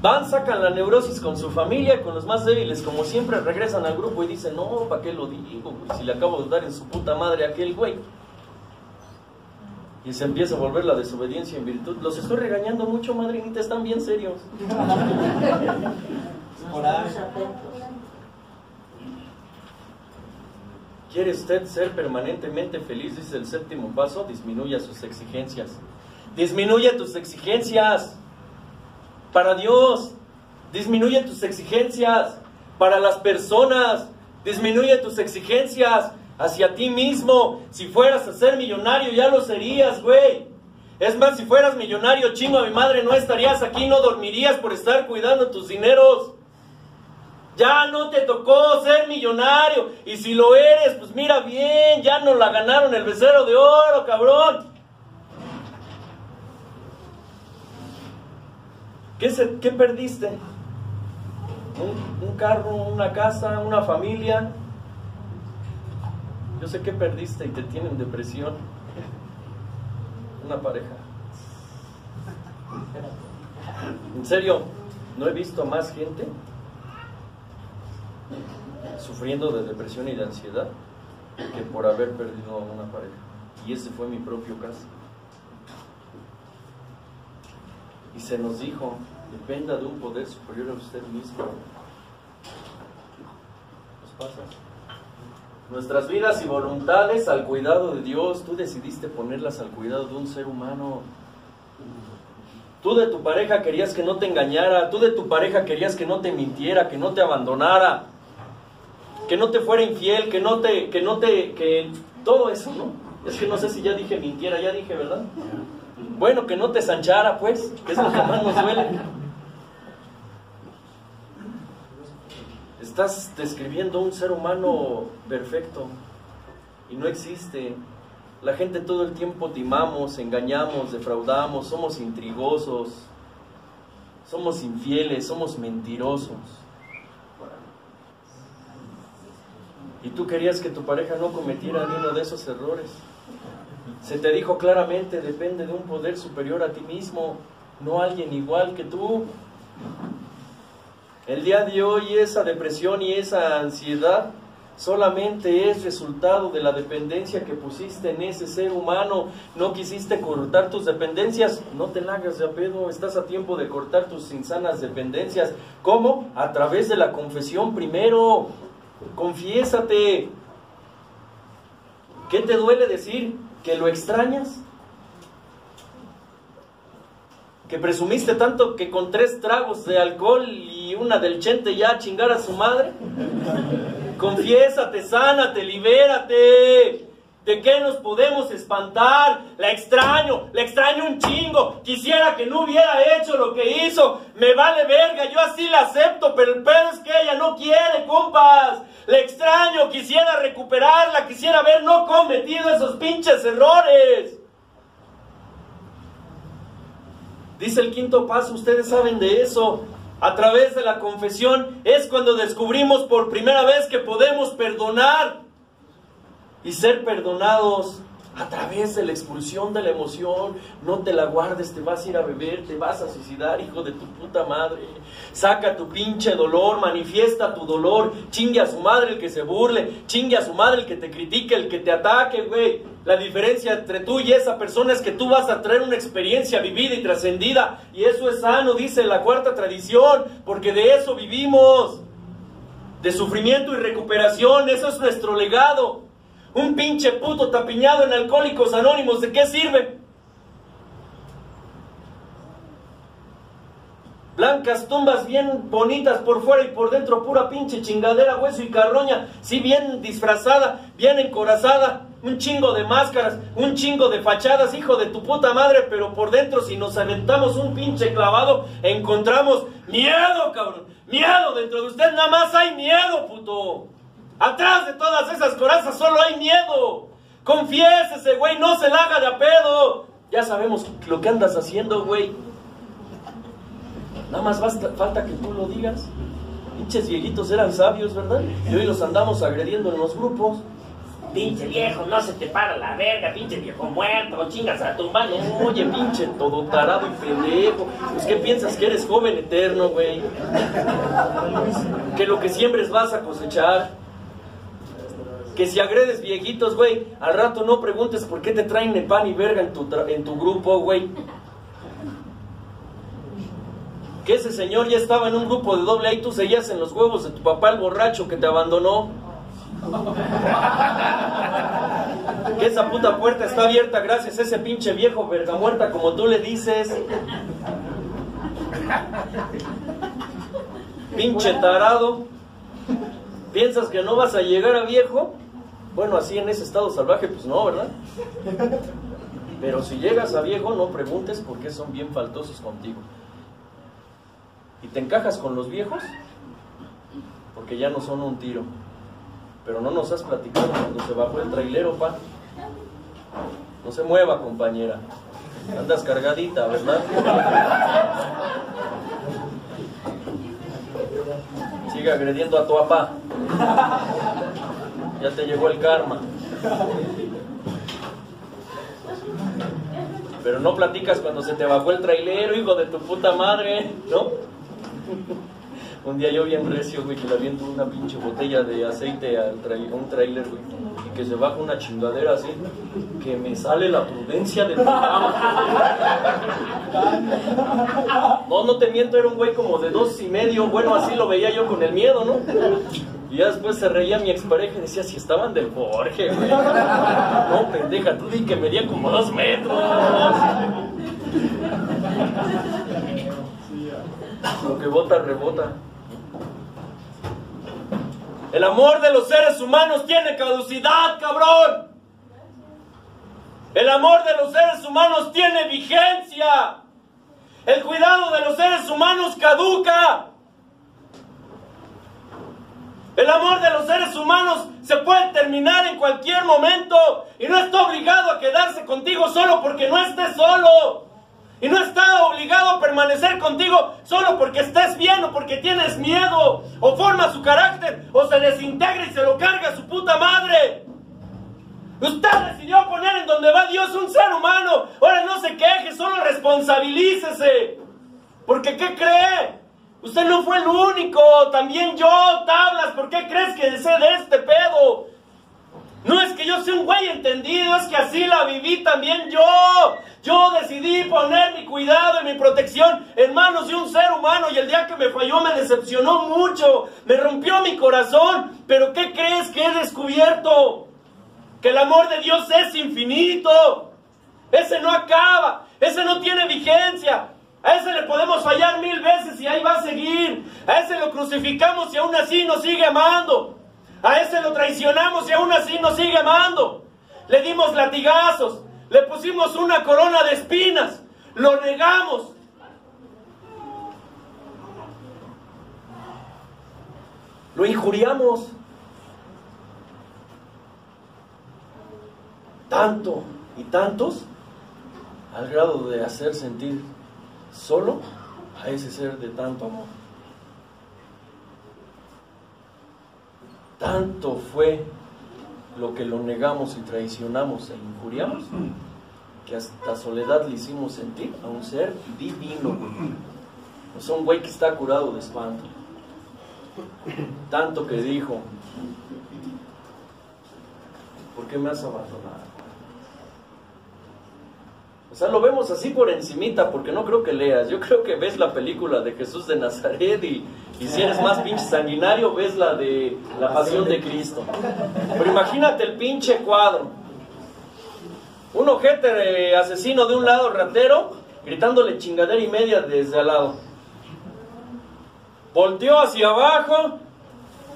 Van, sacan la neurosis con su familia, con los más débiles, como siempre, regresan al grupo y dicen, no, ¿para qué lo digo? Güey? Si le acabo de dar en su puta madre a aquel güey. Y se empieza a volver la desobediencia en virtud. Los estoy regañando mucho, madrinita, están bien serios. ¿Quiere usted ser permanentemente feliz? Dice el séptimo paso, disminuya sus exigencias. Disminuye tus exigencias para Dios. Disminuye tus exigencias para las personas. Disminuye tus exigencias hacia ti mismo. Si fueras a ser millonario, ya lo serías, güey. Es más, si fueras millonario, chingo a mi madre, no estarías aquí, no dormirías por estar cuidando tus dineros. Ya no te tocó ser millonario. Y si lo eres, pues mira bien, ya no la ganaron el becero de oro, cabrón. ¿Qué, se, perdiste? ¿Un, ¿Un, carro, una casa, una familia? Yo sé que perdiste y te tienen depresión. Una pareja. En serio, no he visto más gente sufriendo de depresión y de ansiedad que por haber perdido a una pareja. Y ese fue mi propio caso. Y se nos dijo, dependa de un poder superior a usted mismo. Nos pasa. Nuestras vidas y voluntades al cuidado de Dios, tú decidiste ponerlas al cuidado de un ser humano. Tú de tu pareja querías que no te engañara, tú de tu pareja querías que no te mintiera, que no te abandonara, que no te fuera infiel, que no te, que no te, que todo eso, ¿no? Es que no sé si ya dije mintiera, ya dije, ¿verdad? Bueno, que no te sanchara, pues, que es lo que más nos duele. Estás describiendo un ser humano perfecto y no existe. La gente todo el tiempo timamos, engañamos, defraudamos, somos intrigosos, somos infieles, somos mentirosos. Y tú querías que tu pareja no cometiera ni uno de esos errores. Se te dijo claramente, depende de un poder superior a ti mismo, no alguien igual que tú. El día de hoy esa depresión y esa ansiedad solamente es resultado de la dependencia que pusiste en ese ser humano. No quisiste cortar tus dependencias, no te la hagas de pedo, estás a tiempo de cortar tus insanas dependencias. ¿Cómo? A través de la confesión primero. Confiésate. ¿Qué te duele decir? ¿Que lo extrañas? que presumiste tanto que con tres tragos de alcohol y una del chente ya a chingar a su madre? Confiésate, sánate, libérate. ¿De qué nos podemos espantar? La extraño, la extraño un chingo. Quisiera que no hubiera hecho lo que hizo. Me vale verga, yo así la acepto, pero el pedo es que ella no quiere, compas. La extraño, quisiera recuperarla, quisiera haber no cometido esos pinches errores. Dice el quinto paso, ustedes saben de eso. A través de la confesión es cuando descubrimos por primera vez que podemos perdonar y ser perdonados a través de la expulsión de la emoción. No te la guardes, te vas a ir a beber, te vas a suicidar, hijo de tu puta madre. Saca tu pinche dolor, manifiesta tu dolor. Chingue a su madre el que se burle, chingue a su madre el que te critique, el que te ataque, güey. La diferencia entre tú y esa persona es que tú vas a traer una experiencia vivida y trascendida. Y eso es sano, dice la cuarta tradición, porque de eso vivimos. De sufrimiento y recuperación, eso es nuestro legado. Un pinche puto tapiñado en alcohólicos anónimos, ¿de qué sirve? Blancas tumbas bien bonitas por fuera y por dentro, pura pinche chingadera, hueso y carroña, sí bien disfrazada, bien encorazada, un chingo de máscaras, un chingo de fachadas, hijo de tu puta madre, pero por dentro si nos aventamos un pinche clavado, encontramos miedo, cabrón, miedo, dentro de usted nada más hay miedo, puto. Atrás de todas esas corazas solo hay miedo. Confiésese, güey, no se la haga de a pedo. Ya sabemos lo que andas haciendo, güey. Nada más basta, falta que tú lo digas. Pinches viejitos eran sabios, ¿verdad? Y hoy los andamos agrediendo en los grupos. Pinche viejo, no se te para la verga, pinche viejo muerto, chingas a tu mano. Oye, pinche todo tarado y pendejo. Pues, ¿qué piensas que eres joven eterno, güey? Que lo que siembres vas a cosechar. Que si agredes viejitos, güey, al rato no preguntes por qué te traen de pan y verga en tu, en tu grupo, güey. Que ese señor ya estaba en un grupo de doble A y tú seguías en los huevos de tu papá el borracho que te abandonó. Que esa puta puerta está abierta gracias a ese pinche viejo verga muerta como tú le dices. Pinche tarado. ¿Piensas que no vas a llegar a viejo? Bueno, así en ese estado salvaje, pues no, ¿verdad? Pero si llegas a viejo, no preguntes por qué son bien faltosos contigo. ¿Y te encajas con los viejos? Porque ya no son un tiro. Pero no nos has platicado cuando se bajó el trailero, pa. No se mueva, compañera. Andas cargadita, ¿verdad? Sigue agrediendo a tu papá. Ya te llegó el karma. Pero no platicas cuando se te bajó el trailero, hijo de tu puta madre, ¿no? Un día yo bien recio, güey, que le aviento una pinche botella de aceite a un trailer, güey, y que se baja una chingadera así, que me sale la prudencia del programa. No, no te miento, era un güey como de dos y medio, bueno, así lo veía yo con el miedo, ¿no? Y ya después se reía mi expareja y decía, si estaban del Jorge, güey. No, pendeja, tú di que medía como dos metros. Lo que bota, rebota. El amor de los seres humanos tiene caducidad, cabrón. El amor de los seres humanos tiene vigencia. El cuidado de los seres humanos caduca. El amor de los seres humanos se puede terminar en cualquier momento y no está obligado a quedarse contigo solo porque no estés solo. Y no está obligado a permanecer contigo solo porque estés bien o porque tienes miedo o forma su carácter o se desintegra y se lo carga su puta madre. Usted decidió poner en donde va Dios un ser humano. Ahora no se queje, solo responsabilícese. Porque ¿qué cree? Usted no fue el único, también yo, tablas. ¿Por qué crees que sé de este pedo? No es que yo sea un güey entendido, es que así la viví también yo. Yo decidí poner mi cuidado y mi protección en manos de un ser humano y el día que me falló me decepcionó mucho, me rompió mi corazón. Pero ¿qué crees que he descubierto? Que el amor de Dios es infinito. Ese no acaba, ese no tiene vigencia. A ese le podemos fallar mil veces y ahí va a seguir. A ese lo crucificamos y aún así nos sigue amando. A ese lo traicionamos y aún así nos sigue amando. Le dimos latigazos, le pusimos una corona de espinas, lo negamos. Lo injuriamos. Tanto y tantos al grado de hacer sentir solo a ese ser de tanto amor. Tanto fue lo que lo negamos y traicionamos e injuriamos que hasta soledad le hicimos sentir a un ser divino. O sea, un güey que está curado de espanto. Tanto que dijo, ¿por qué me has abandonado? O sea, lo vemos así por encimita, porque no creo que leas. Yo creo que ves la película de Jesús de Nazaret y, y si eres más pinche sanguinario, ves la de la pasión de Cristo. Pero imagínate el pinche cuadro. Un ojete de asesino de un lado, ratero, gritándole chingadera y media desde al lado. Volteó hacia abajo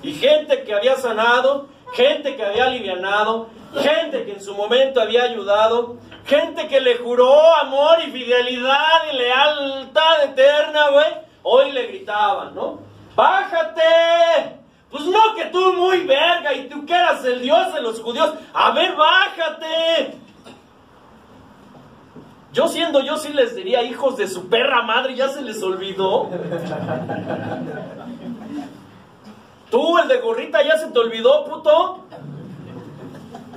y gente que había sanado, gente que había alivianado, gente que en su momento había ayudado, gente que le juró amor y fidelidad y lealtad eterna, güey, hoy le gritaban, ¿no? ¡Bájate! Pues no que tú muy verga y tú que eras el dios de los judíos. A ver, bájate. Yo siendo yo sí les diría, hijos de su perra madre, ya se les olvidó. Tú, el de gorrita, ya se te olvidó, puto.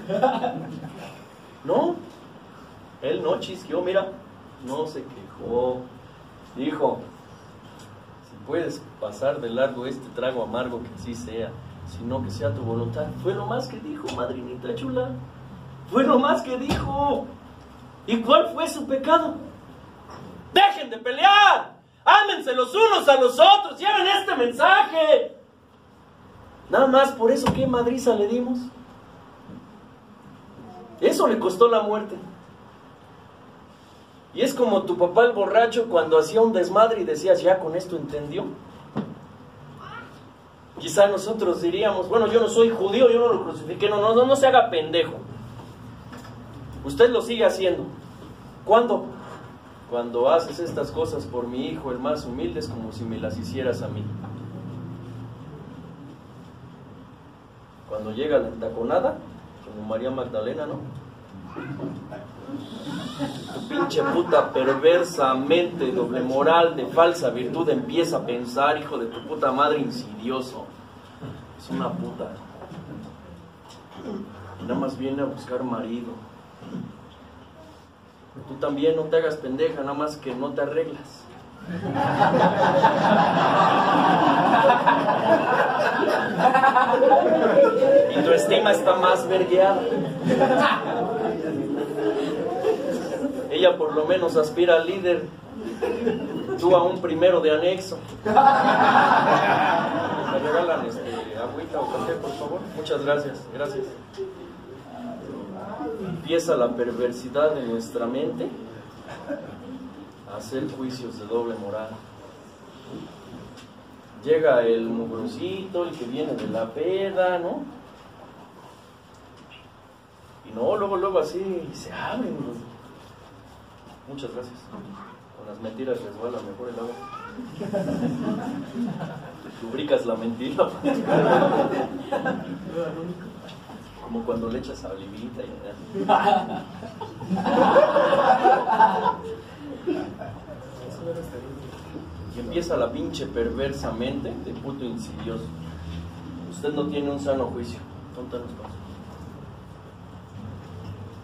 No, él no chisqueó, mira, no se quejó. Dijo, si puedes pasar de largo este trago amargo, que así sea, sino que sea tu voluntad. Fue lo más que dijo, madrinita chula. Fue lo más que dijo. ¿Y cuál fue su pecado? Dejen de pelear. Ámense los unos a los otros. Lleven este mensaje. Nada más por eso qué madriza le dimos. Eso le costó la muerte. Y es como tu papá el borracho cuando hacía un desmadre y decías, ya con esto entendió. Quizá nosotros diríamos, bueno, yo no soy judío, yo no lo crucifiqué, no, no, no, no se haga pendejo. Usted lo sigue haciendo. ¿Cuándo? Cuando haces estas cosas por mi hijo, el más humilde, es como si me las hicieras a mí. Cuando llega la entaconada, como María Magdalena, ¿no? Pinche puta perversamente doble moral de falsa virtud empieza a pensar, hijo de tu puta madre insidioso. Es una puta. Y nada más viene a buscar marido. Tú también no te hagas pendeja, nada más que no te arreglas. Y tu estima está más vergueada. Ella por lo menos aspira al líder. Tú a un primero de anexo. ¿Me regalan este, agüita o café, por favor? Muchas gracias, gracias. Empieza la perversidad de nuestra mente hacer juicios de doble moral. Llega el mugrosito, el que viene de la peda, ¿no? Y no, luego, luego así se abren. Muchas gracias. Con las mentiras resbala mejor el agua. Lubricas la mentira. Como cuando le echas salivita y Y empieza la pinche perversa mente de puto insidioso. Usted no tiene un sano juicio. Tonta nos pasa.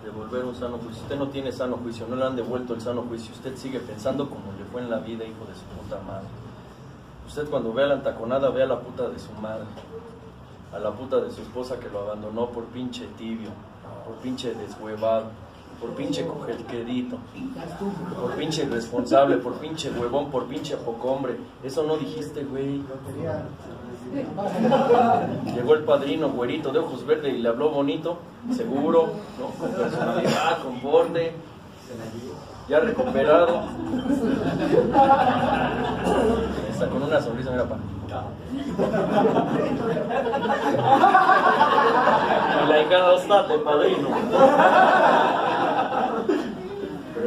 Devolver un sano juicio. Usted no tiene sano juicio, no le han devuelto el sano juicio. Usted sigue pensando como le fue en la vida, hijo de su puta madre. Usted cuando ve a la antaconada ve a la puta de su madre. A la puta de su esposa que lo abandonó por pinche tibio, por pinche deshuevado, por pinche cogelquedito, por pinche irresponsable, por pinche huevón, por pinche poco hombre. Eso no dijiste, güey. Llegó el padrino, güerito, de ojos verdes, y le habló bonito, seguro, ¿no? con personalidad, con borde, ya recuperado. Está con una sonrisa, mira, pa. Y la hija está de padrino.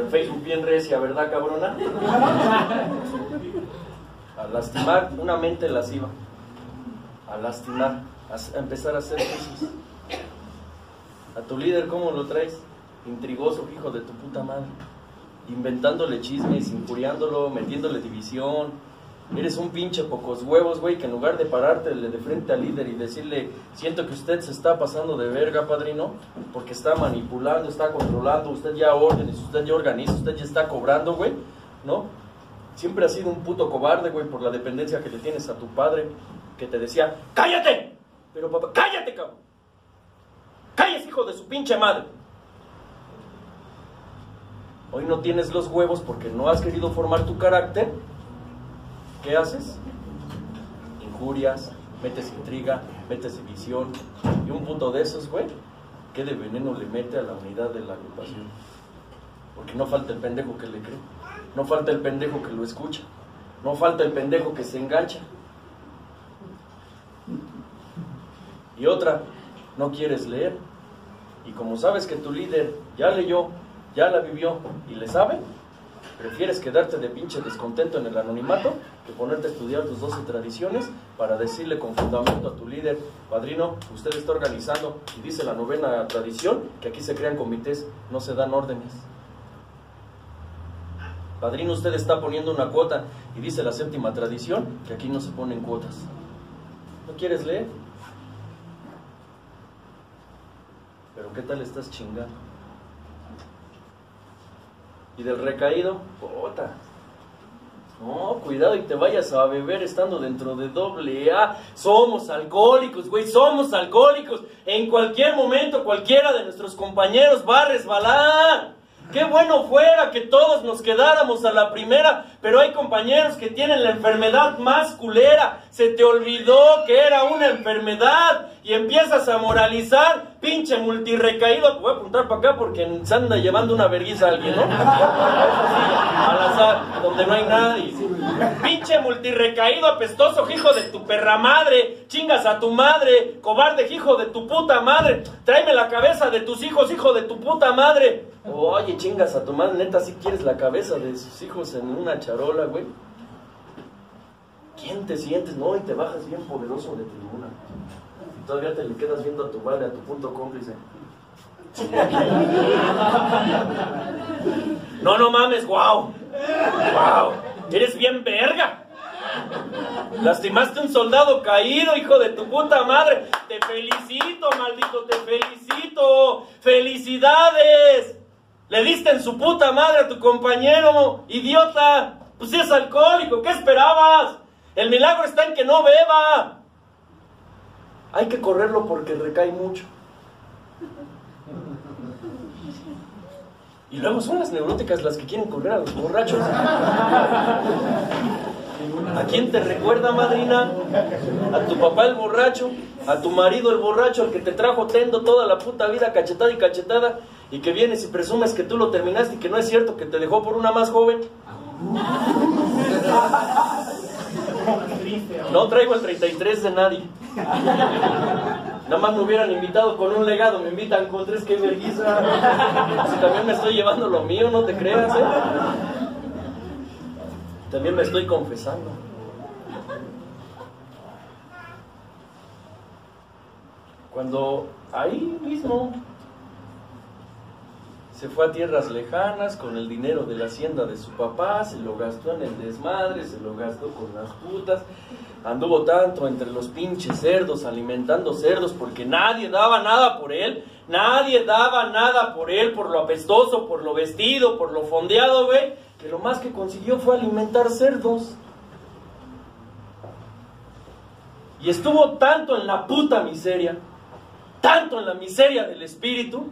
Facebook bien recia, ¿verdad, cabrona? A lastimar una mente lasciva. A lastimar, a empezar a hacer cosas. A tu líder, ¿cómo lo traes? Intrigoso, hijo de tu puta madre. Inventándole chismes, injuriándolo, metiéndole división. Eres un pinche pocos huevos, güey, que en lugar de parártele de frente al líder y decirle, siento que usted se está pasando de verga, padrino, porque está manipulando, está controlando, usted ya órdenes, usted ya organiza, usted ya está cobrando, güey, ¿no? Siempre has sido un puto cobarde, güey, por la dependencia que le tienes a tu padre, que te decía, ¡cállate! Pero papá, ¡cállate, cabrón! ¡Cállese, hijo de su pinche madre! Hoy no tienes los huevos porque no has querido formar tu carácter. ¿Qué haces? Injurias, metes intriga, metes división. Y un puto de esos, güey, ¿qué de veneno le mete a la unidad de la agrupación? Porque no falta el pendejo que le cree. No falta el pendejo que lo escucha. No falta el pendejo que se engancha. Y otra, no quieres leer. Y como sabes que tu líder ya leyó, ya la vivió y le sabe, prefieres quedarte de pinche descontento en el anonimato que ponerte a estudiar tus 12 tradiciones para decirle con fundamento a tu líder, padrino, usted está organizando y dice la novena tradición que aquí se crean comités, no se dan órdenes. Padrino, usted está poniendo una cuota y dice la séptima tradición que aquí no se ponen cuotas. ¿No quieres leer? Pero ¿qué tal estás chingando? Y del recaído, puta. No, cuidado y te vayas a beber estando dentro de doble A. Somos alcohólicos, güey, somos alcohólicos. En cualquier momento cualquiera de nuestros compañeros va a resbalar. Qué bueno fuera que todos nos quedáramos a la primera, pero hay compañeros que tienen la enfermedad más culera. Se te olvidó que era una enfermedad y empiezas a moralizar, pinche multirrecaído. Voy a apuntar para acá porque se anda llevando una vergüenza a alguien, ¿no? Al azar, donde no hay nadie. Pinche multirrecaído apestoso, hijo de tu perra madre. Chingas a tu madre, cobarde, hijo de tu puta madre. Tráeme la cabeza de tus hijos, hijo de tu puta madre. Oye, chingas a tu madre, neta, si quieres la cabeza de sus hijos en una charola, güey. ¿Quién te sientes? No, y te bajas bien poderoso de tribuna. Y todavía te le quedas viendo a tu madre, a tu punto cómplice. No, no mames, wow. Wow. Eres bien verga. Lastimaste un soldado caído, hijo de tu puta madre. Te felicito, maldito, te felicito. Felicidades. Le diste en su puta madre a tu compañero, idiota. Pues si es alcohólico, ¿qué esperabas? El milagro está en que no beba. Hay que correrlo porque recae mucho. Y luego son las neuróticas las que quieren correr a los borrachos. ¿A quién te recuerda, madrina? ¿A tu papá el borracho? ¿A tu marido el borracho, el que te trajo tendo toda la puta vida cachetada y cachetada? Y que vienes y presumes que tú lo terminaste y que no es cierto, que te dejó por una más joven. No traigo el 33 de nadie. Nada más me hubieran invitado con un legado, me invitan con tres, que vergüenza. Si también me estoy llevando lo mío, no te creas, ¿eh? También me estoy confesando. Cuando ahí mismo se fue a tierras lejanas con el dinero de la hacienda de su papá, se lo gastó en el desmadre, se lo gastó con las putas, anduvo tanto entre los pinches cerdos, alimentando cerdos, porque nadie daba nada por él, nadie daba nada por él, por lo apestoso, por lo vestido, por lo fondeado, güey, que lo más que consiguió fue alimentar cerdos. Y estuvo tanto en la puta miseria, tanto en la miseria del espíritu,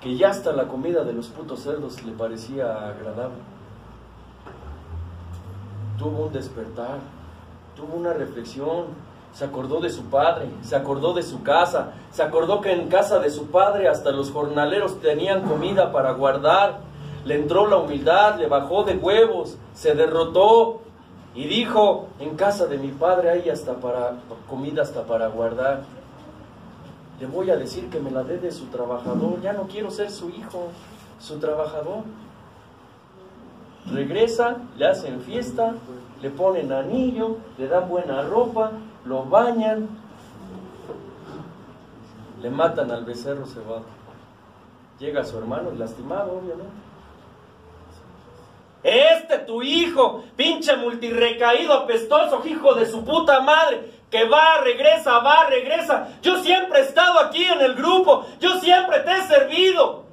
que ya hasta la comida de los putos cerdos le parecía agradable. Tuvo un despertar, tuvo una reflexión, se acordó de su padre, se acordó de su casa, se acordó que en casa de su padre hasta los jornaleros tenían comida para guardar, le entró la humildad, le bajó de huevos, se derrotó y dijo, en casa de mi padre hay hasta para comida hasta para guardar le voy a decir que me la dé de su trabajador, ya no quiero ser su hijo, su trabajador. Regresa, le hacen fiesta, le ponen anillo, le dan buena ropa, lo bañan, le matan al becerro cebado. Llega su hermano lastimado, obviamente. Este tu hijo, pinche multirrecaído apestoso, hijo de su puta madre, que va, regresa, va, regresa. Yo siempre he estado aquí en el grupo, yo siempre te he servido.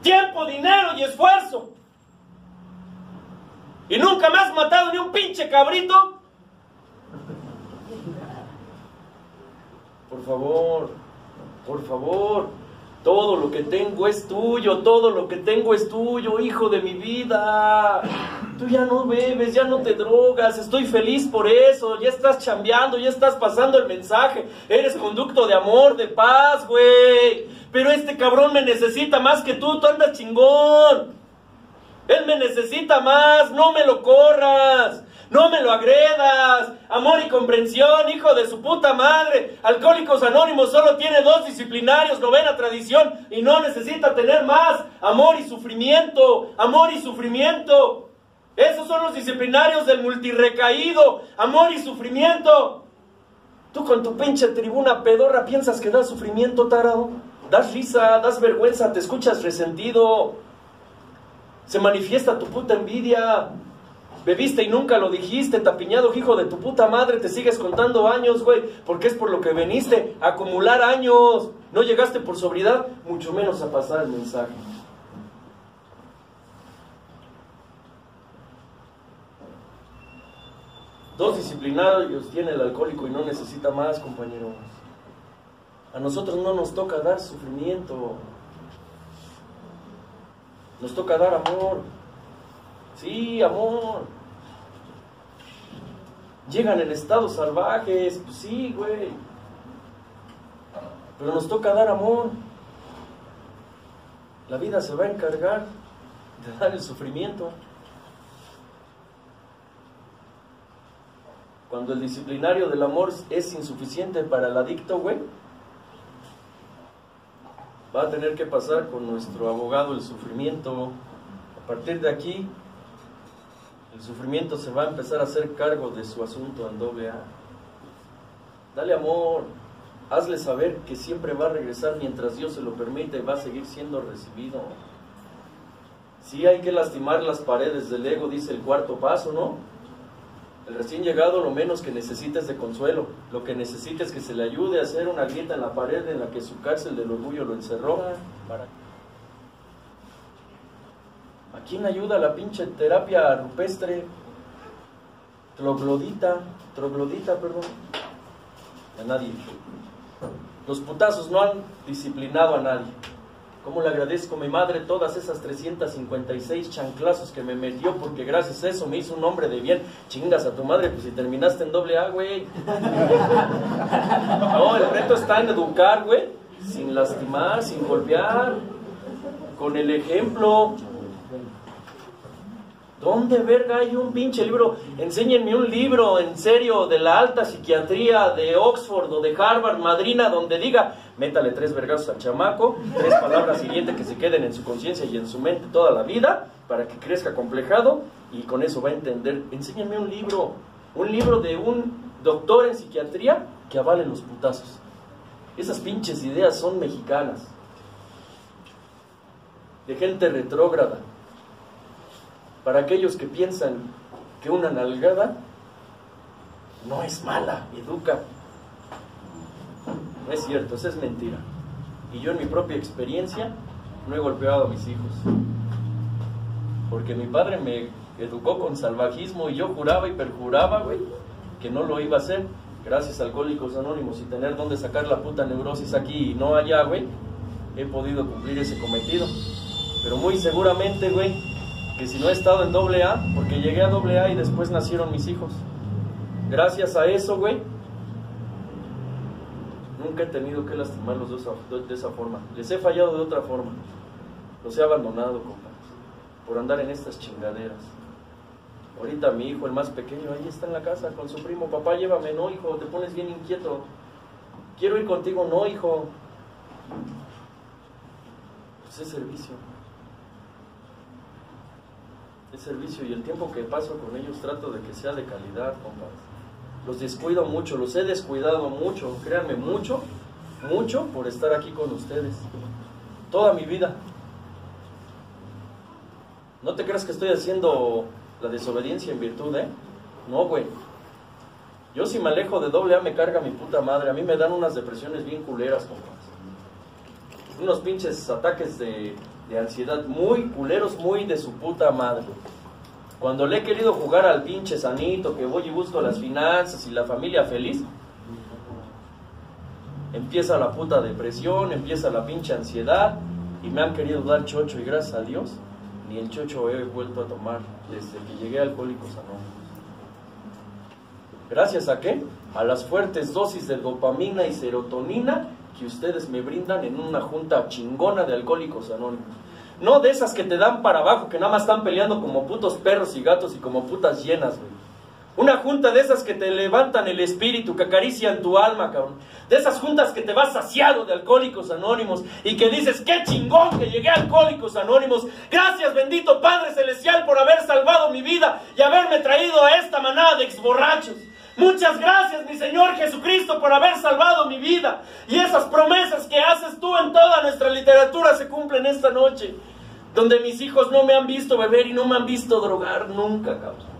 Tiempo, dinero y esfuerzo. Y nunca me has matado ni un pinche cabrito. Por favor, por favor. Todo lo que tengo es tuyo, todo lo que tengo es tuyo, hijo de mi vida. Tú ya no bebes, ya no te drogas, estoy feliz por eso, ya estás chambeando, ya estás pasando el mensaje, eres conducto de amor, de paz, güey. Pero este cabrón me necesita más que tú, tú andas chingón. Él me necesita más, no me lo corras. No me lo agredas. Amor y comprensión, hijo de su puta madre. Alcohólicos Anónimos solo tiene dos disciplinarios, novena tradición, y no necesita tener más. Amor y sufrimiento, amor y sufrimiento. Esos son los disciplinarios del multirrecaído. Amor y sufrimiento. Tú con tu pinche tribuna pedorra piensas que das sufrimiento, tarado. Das risa, das vergüenza, te escuchas resentido. Se manifiesta tu puta envidia. Bebiste y nunca lo dijiste, tapiñado, hijo de tu puta madre, te sigues contando años, güey, porque es por lo que veniste, a acumular años. No llegaste por sobriedad, mucho menos a pasar el mensaje. Dos disciplinarios tiene el alcohólico y no necesita más, compañeros. A nosotros no nos toca dar sufrimiento. Nos toca dar amor. Sí, amor. Llegan en estados salvajes, pues sí, güey. Pero nos toca dar amor. La vida se va a encargar de dar el sufrimiento. Cuando el disciplinario del amor es insuficiente para el adicto, güey, va a tener que pasar con nuestro abogado el sufrimiento. A partir de aquí, el sufrimiento se va a empezar a hacer cargo de su asunto en doble A. Dale amor, hazle saber que siempre va a regresar mientras Dios se lo permite y va a seguir siendo recibido. Sí hay que lastimar las paredes del ego, dice el cuarto paso, ¿no? El recién llegado lo menos que necesita es de consuelo. Lo que necesita es que se le ayude a hacer una grieta en la pared en la que su cárcel del orgullo lo encerró. ¿Quién ayuda a la pinche terapia rupestre? Troglodita, troglodita, perdón. A nadie. Los putazos no han disciplinado a nadie. ¿Cómo le agradezco a mi madre todas esas 356 chanclazos que me metió? Porque gracias a eso me hizo un hombre de bien. Chingas a tu madre, pues si terminaste en doble A, güey. No, el reto está en educar, güey. Sin lastimar, sin golpear. Con el ejemplo. ¿Dónde verga hay un pinche libro? Enséñenme un libro, en serio, de la alta psiquiatría de Oxford o de Harvard, madrina, donde diga, métale tres vergazos al chamaco, tres palabras siguientes que se queden en su conciencia y en su mente toda la vida, para que crezca complejado y con eso va a entender. Enséñenme un libro, un libro de un doctor en psiquiatría que avale los putazos. Esas pinches ideas son mexicanas, de gente retrógrada para aquellos que piensan que una nalgada no es mala, educa. No es cierto, eso es mentira. Y yo en mi propia experiencia no he golpeado a mis hijos. Porque mi padre me educó con salvajismo y yo juraba y perjuraba, güey, que no lo iba a hacer. Gracias a Alcohólicos Anónimos y tener donde sacar la puta neurosis aquí y no allá, güey, he podido cumplir ese cometido. Pero muy seguramente, güey, que si no he estado en doble A, porque llegué a doble A y después nacieron mis hijos. Gracias a eso, güey, nunca he tenido que lastimarlos de esa, forma. Les he fallado de otra forma. Los he abandonado, compadre, por andar en estas chingaderas. Ahorita mi hijo, el más pequeño, ahí está en la casa con su primo. Papá, llévame, no, hijo, te pones bien inquieto. Quiero ir contigo, no, hijo. Pues es servicio es servicio y el tiempo que paso con ellos trato de que sea de calidad, compadre. Los descuido mucho, los he descuidado mucho, créanme, mucho, mucho por estar aquí con ustedes. Toda mi vida. No te creas que estoy haciendo la desobediencia en virtud, ¿eh? No, güey. Yo si me alejo de doble A me carga mi puta madre. A mí me dan unas depresiones bien culeras, compadre. Unos pinches ataques de, de ansiedad muy culeros, muy de su puta madre. Cuando le he querido jugar al pinche sanito, que voy y busco las finanzas y la familia feliz, empieza la puta depresión, empieza la pinche ansiedad y me han querido dar chocho y gracias a Dios, ni el chocho he vuelto a tomar desde que llegué a Alcohólicos Anónimos. ¿Gracias a qué? A las fuertes dosis de dopamina y serotonina que ustedes me brindan en una junta chingona de alcohólicos anónimos. No de esas que te dan para abajo, que nada más están peleando como putos perros y gatos y como putas llenas, güey. Una junta de esas que te levantan el espíritu, que acarician tu alma, cabrón. De esas juntas que te vas saciado de alcohólicos anónimos y que dices, qué chingón que llegué a alcohólicos anónimos. Gracias, bendito Padre Celestial, por haber salvado mi vida y haberme traído a esta manada de exborrachos. Muchas gracias, mi Señor Jesucristo, por haber salvado mi vida. Y esas promesas que haces tú en toda nuestra literatura se cumplen esta noche. Donde mis hijos no me han visto beber y no me han visto drogar nunca, cabrón.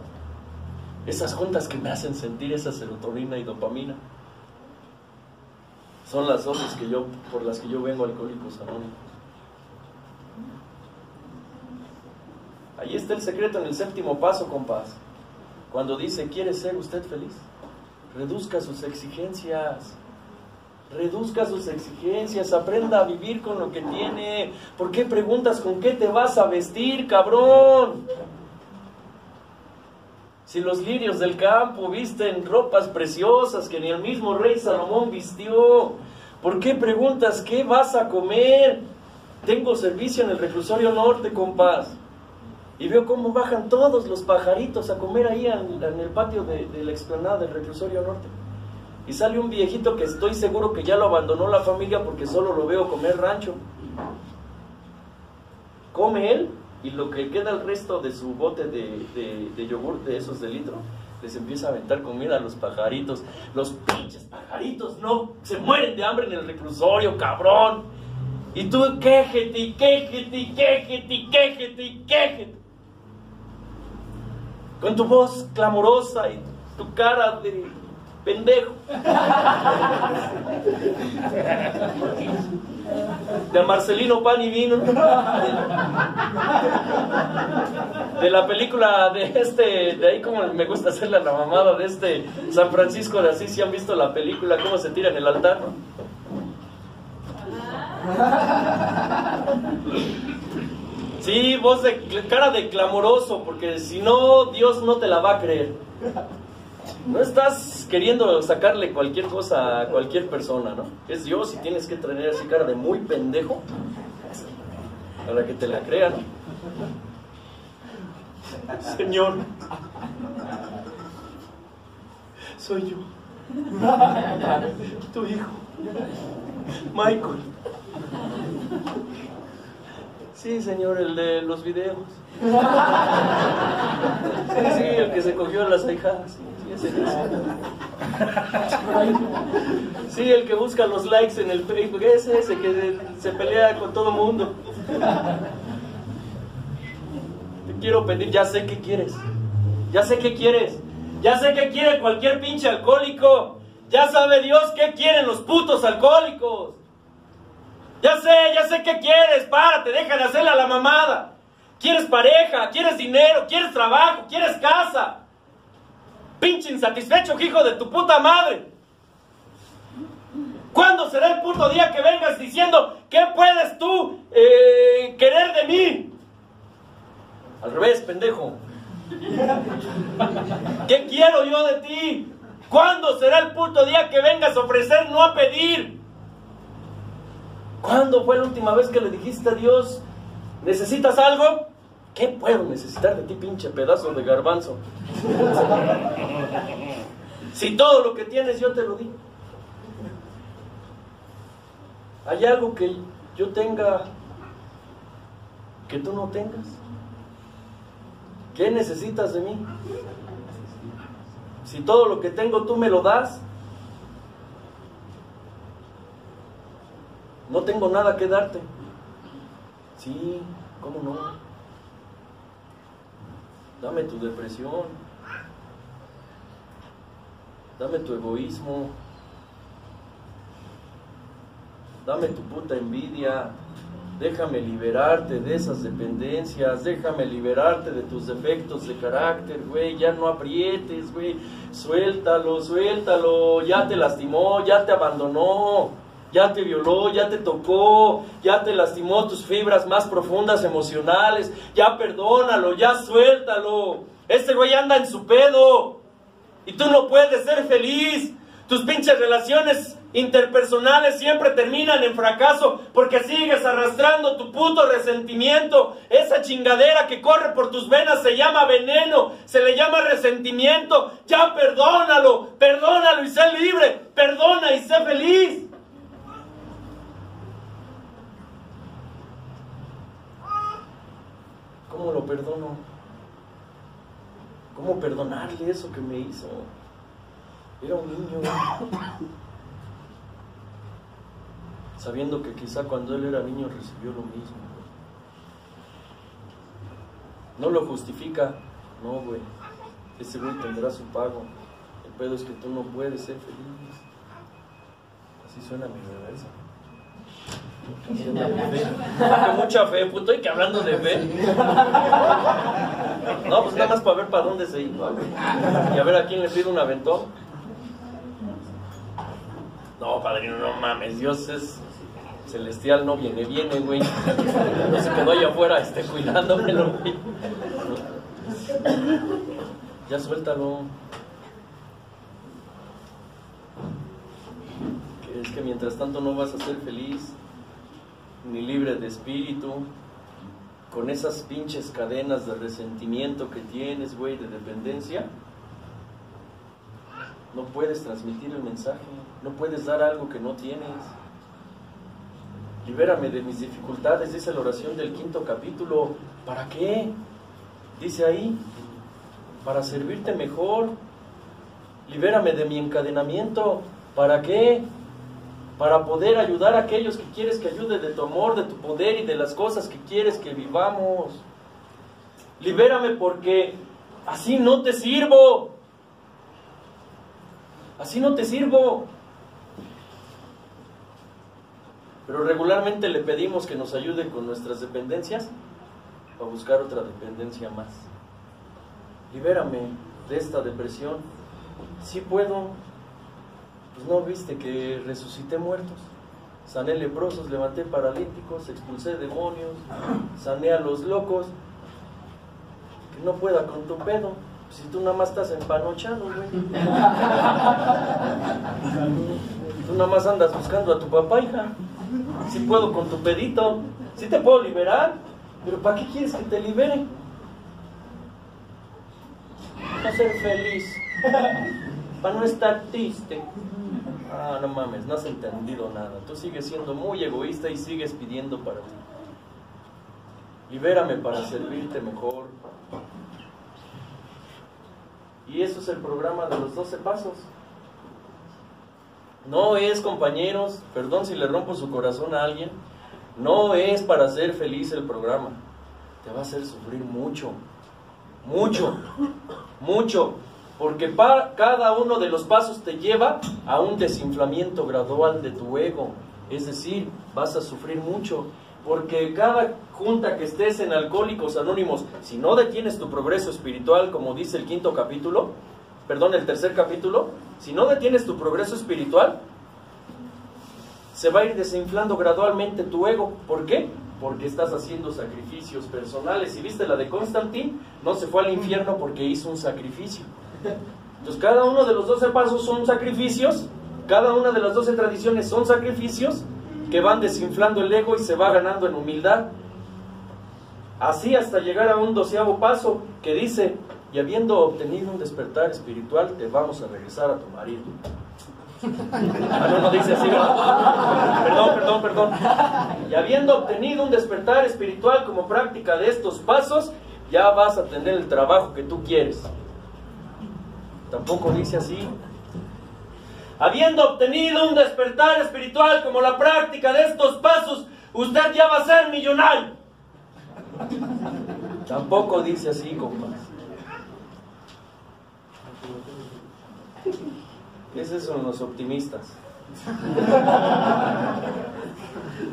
Esas juntas que me hacen sentir esa serotonina y dopamina son las dosis que yo, por las que yo vengo Alcohólicos Anónimos. Ahí está el secreto en el séptimo paso, compás. Cuando dice, ¿quiere ser usted feliz? Reduzca sus exigencias. Reduzca sus exigencias, aprenda a vivir con lo que tiene. ¿Por qué preguntas con qué te vas a vestir, cabrón? Si los lirios del campo visten ropas preciosas que ni el mismo rey Salomón vistió, ¿por qué preguntas qué vas a comer? Tengo servicio en el reclusorio norte, compás y veo cómo bajan todos los pajaritos a comer ahí en, el patio de, la explanada del reclusorio norte. Y sale un viejito que estoy seguro que ya lo abandonó la familia porque solo lo veo comer rancho. Come él y lo que queda el resto de su bote de, de yogur de esos de litro, les empieza a aventar comida a los pajaritos. Los pinches pajaritos no se mueren de hambre en el reclusorio, cabrón. Y tú quéjete quéjete quéjete quéjete quéjete con tu voz clamorosa y tu cara de pendejo. de Marcelino Pan y Vino. De la película de este, de ahí como me gusta hacerle a la mamada de este San Francisco de Asís, si han visto la película, cómo se tira en el altar. Sí, voz de cara de clamoroso, porque si no, Dios no te la va a creer. No estás queriendo sacarle cualquier cosa a cualquier persona, ¿no? Es Dios y tienes que tener así cara de muy pendejo para que te la crean. Señor, soy yo, tu hijo, Michael. Sí, señor, el de los videos. Sí, sí, el que se cogió las ahijadas. Sí, el que busca los likes en el Facebook. Es ese que se pelea con todo mundo. Te quiero pedir, ya sé qué quieres. Ya sé qué quieres. Ya sé qué quiere cualquier pinche alcohólico. Ya sabe Dios qué quieren los putos alcohólicos. Ya sé, ya sé qué quieres. Párate, deja de hacerle a la mamada. ¿Quieres pareja? ¿Quieres dinero? ¿Quieres trabajo? ¿Quieres casa? Pinche insatisfecho, hijo de tu puta madre. ¿Cuándo será el puto día que vengas diciendo qué puedes tú eh, querer de mí? Al revés, pendejo. ¿Qué quiero yo de ti? ¿Cuándo será el puto día que vengas a ofrecer, no a pedir? ¿Cuándo fue la última vez que le dijiste a Dios, ¿necesitas algo? ¿Qué puedo necesitar de ti, pinche pedazo de garbanzo? si todo lo que tienes yo te lo di. ¿Hay algo que yo tenga que tú no tengas? ¿Qué necesitas de mí? Si todo lo que tengo tú me lo das, no tengo nada que darte. Sí, ¿cómo no? Dame tu depresión. Dame tu egoísmo. Dame tu puta envidia. Déjame liberarte de esas dependencias. Déjame liberarte de tus defectos de carácter, güey. Ya no aprietes, güey. Suéltalo, suéltalo. Ya te lastimó, ya te abandonó. Ya te violó, ya te tocó, ya te lastimó tus fibras más profundas emocionales. Ya perdónalo, ya suéltalo. Este güey anda en su pedo. Y tú no puedes ser feliz. Tus pinches relaciones interpersonales siempre terminan en fracaso porque sigues arrastrando tu puto resentimiento. Esa chingadera que corre por tus venas se llama veneno, se le llama resentimiento. Ya perdónalo, perdónalo y sé libre. Perdona y sé feliz. ¿Cómo lo perdono? ¿Cómo perdonarle eso que me hizo? Era un niño. Sabiendo que quizá cuando él era niño recibió lo mismo. No lo justifica. No, güey. Ese güey tendrá su pago. El pedo es que tú no puedes ser feliz. Así suena mi cabeza. Mucha fe, puto, y que hablando de fe. No, pues nada más para ver para dónde se iba. Y a ver a quién le pido un aventón. No, padrino, no mames, Dios es celestial, no viene, viene, güey. No se quedó allá afuera, esté cuidándomelo, güey. Ya suéltalo. Es que mientras tanto no vas a ser feliz ni libre de espíritu, con esas pinches cadenas de resentimiento que tienes, güey, de dependencia, no puedes transmitir el mensaje, no puedes dar algo que no tienes. Libérame de mis dificultades, dice la oración del quinto capítulo. ¿Para qué? Dice ahí, para servirte mejor. Libérame de mi encadenamiento. ¿Para qué? Para poder ayudar a aquellos que quieres que ayude de tu amor, de tu poder y de las cosas que quieres que vivamos. Libérame porque así no te sirvo. Así no te sirvo. pero regularmente le pedimos que nos ayude con nuestras dependencias para buscar otra dependencia más. Libérame de esta depresión. Si puedo, pues no viste que resucité muertos. Sané leprosos, levanté paralíticos, expulsé demonios, sané a los locos. Que no pueda con tu pedo. Si tú nada más estás empanochado, güey. Tú nada más andas buscando a tu papá, hija. Si puedo con tu pedito. Si te puedo liberar. Pero ¿para qué quieres que te libere? Para ser feliz. Para no estar triste. Ah, no mames, no has entendido nada. Tú sigues siendo muy egoísta y sigues pidiendo para ti. Libérame para servirte mejor. Y eso es el programa de los 12 pasos. No es, compañeros, perdón si le rompo su corazón a alguien, no es para ser feliz el programa. Te va a hacer sufrir mucho, mucho, mucho. Porque para cada uno de los pasos te lleva a un desinflamiento gradual de tu ego. Es decir, vas a sufrir mucho. Porque cada junta que estés en Alcohólicos Anónimos, si no detienes tu progreso espiritual, como dice el quinto capítulo, perdón, el tercer capítulo, si no detienes tu progreso espiritual, se va a ir desinflando gradualmente tu ego. ¿Por qué? Porque estás haciendo sacrificios personales. Si viste la de Constantín, no se fue al infierno porque hizo un sacrificio. Entonces, cada uno de los doce pasos son sacrificios, cada una de las doce tradiciones son sacrificios que van desinflando el ego y se va ganando en humildad. Así hasta llegar a un doceavo paso que dice, y habiendo obtenido un despertar espiritual, te vamos a regresar a tu marido. No dice así. Perdón, perdón, perdón. Y habiendo obtenido un despertar espiritual como práctica de estos pasos, ya vas a tener el trabajo que tú quieres. Tampoco dice así. Habiendo obtenido un despertar espiritual como la práctica de estos pasos, usted ya va a ser millonario. Tampoco dice así, compas. Esos son los optimistas.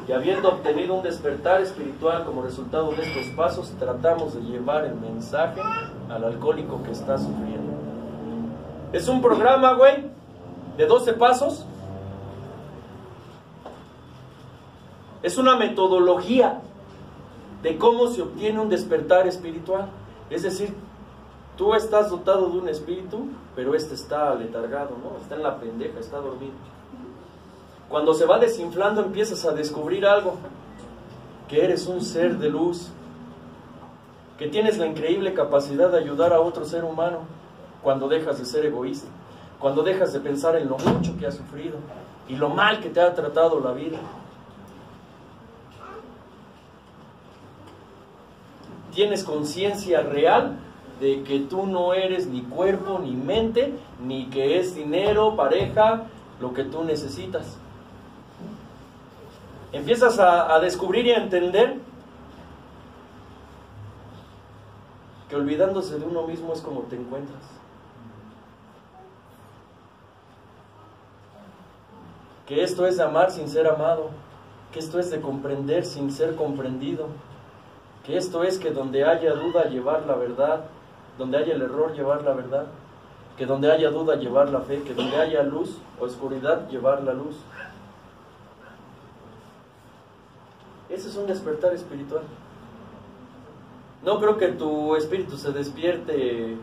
Y habiendo obtenido un despertar espiritual como resultado de estos pasos, tratamos de llevar el mensaje al alcohólico que está sufriendo. Es un programa, güey, de 12 pasos. Es una metodología de cómo se obtiene un despertar espiritual. Es decir, tú estás dotado de un espíritu, pero este está letargado, ¿no? Está en la pendeja, está dormido. Cuando se va desinflando empiezas a descubrir algo, que eres un ser de luz, que tienes la increíble capacidad de ayudar a otro ser humano cuando dejas de ser egoísta, cuando dejas de pensar en lo mucho que has sufrido y lo mal que te ha tratado la vida. Tienes conciencia real de que tú no eres ni cuerpo ni mente, ni que es dinero, pareja, lo que tú necesitas. Empiezas a, descubrir y a entender que olvidándose de uno mismo es como te encuentras. Que esto es amar sin ser amado, que esto es de comprender sin ser comprendido, que esto es que donde haya duda llevar la verdad, donde haya el error llevar la verdad, que donde haya duda llevar la fe, que donde haya luz o oscuridad llevar la luz. Ese es un despertar espiritual. No creo que tu espíritu se despierte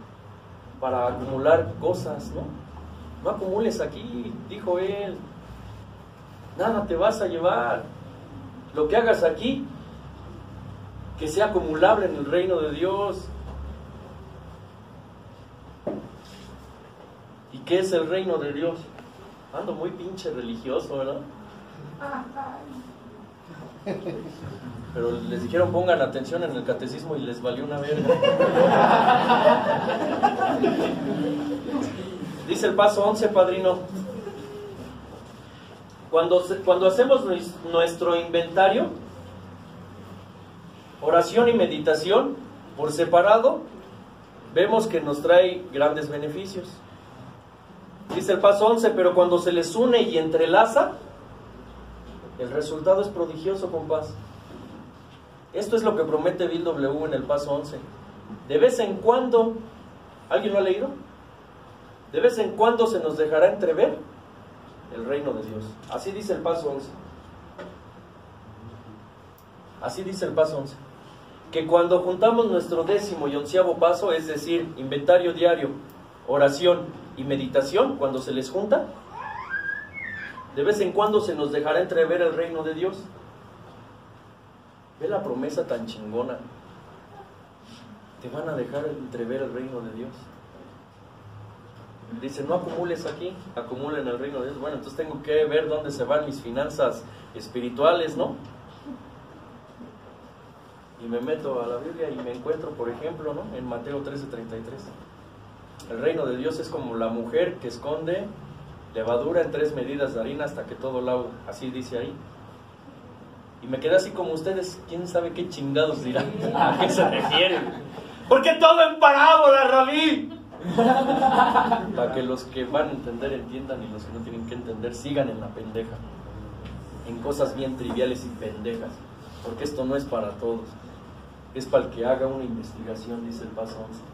para acumular cosas, ¿no? No acumules aquí, dijo él. Nada te vas a llevar. Lo que hagas aquí, que sea acumulable en el reino de Dios. Qué es el reino de Dios? Ando muy pinche religioso, ¿verdad? Pero les dijeron pongan atención en el catecismo y les valió una verga. Dice el paso 11, padrino. Cuando, cuando hacemos nues- nuestro inventario, oración y meditación por separado, vemos que nos trae grandes beneficios. Dice el paso 11, pero cuando se les une y entrelaza, El resultado es prodigioso, compás. Esto es lo que promete Bill W en el paso 11. De vez en cuando, ¿alguien lo ha leído? De vez en cuando se nos dejará entrever el reino de Dios. Así dice el paso 11. Así dice el paso 11. Que cuando juntamos nuestro décimo y onceavo paso, es decir, inventario diario, oración y meditación, cuando se les junta, de vez en cuando se nos dejará entrever el reino de Dios. Ve la promesa tan chingona. Te van a dejar entrever el reino de Dios. Dice, no acumules aquí, acumula en el reino de Dios. Bueno, entonces tengo que ver dónde se van mis finanzas espirituales, ¿no? Y me meto a la Biblia y me encuentro, por ejemplo, ¿no? En Mateo 13:33. El reino de Dios es como la mujer que esconde levadura en tres medidas de harina hasta que todo lado, así dice ahí. Y me quedé así como ustedes, quién sabe qué chingados dirán, a qué se refieren. Porque todo en parábola, Rabí. Para que los que van a entender entiendan y los que no tienen que entender sigan en la pendeja. En cosas bien triviales y pendejas. Porque esto no es para todos. Es para el que haga una investigación, dice el paso 11.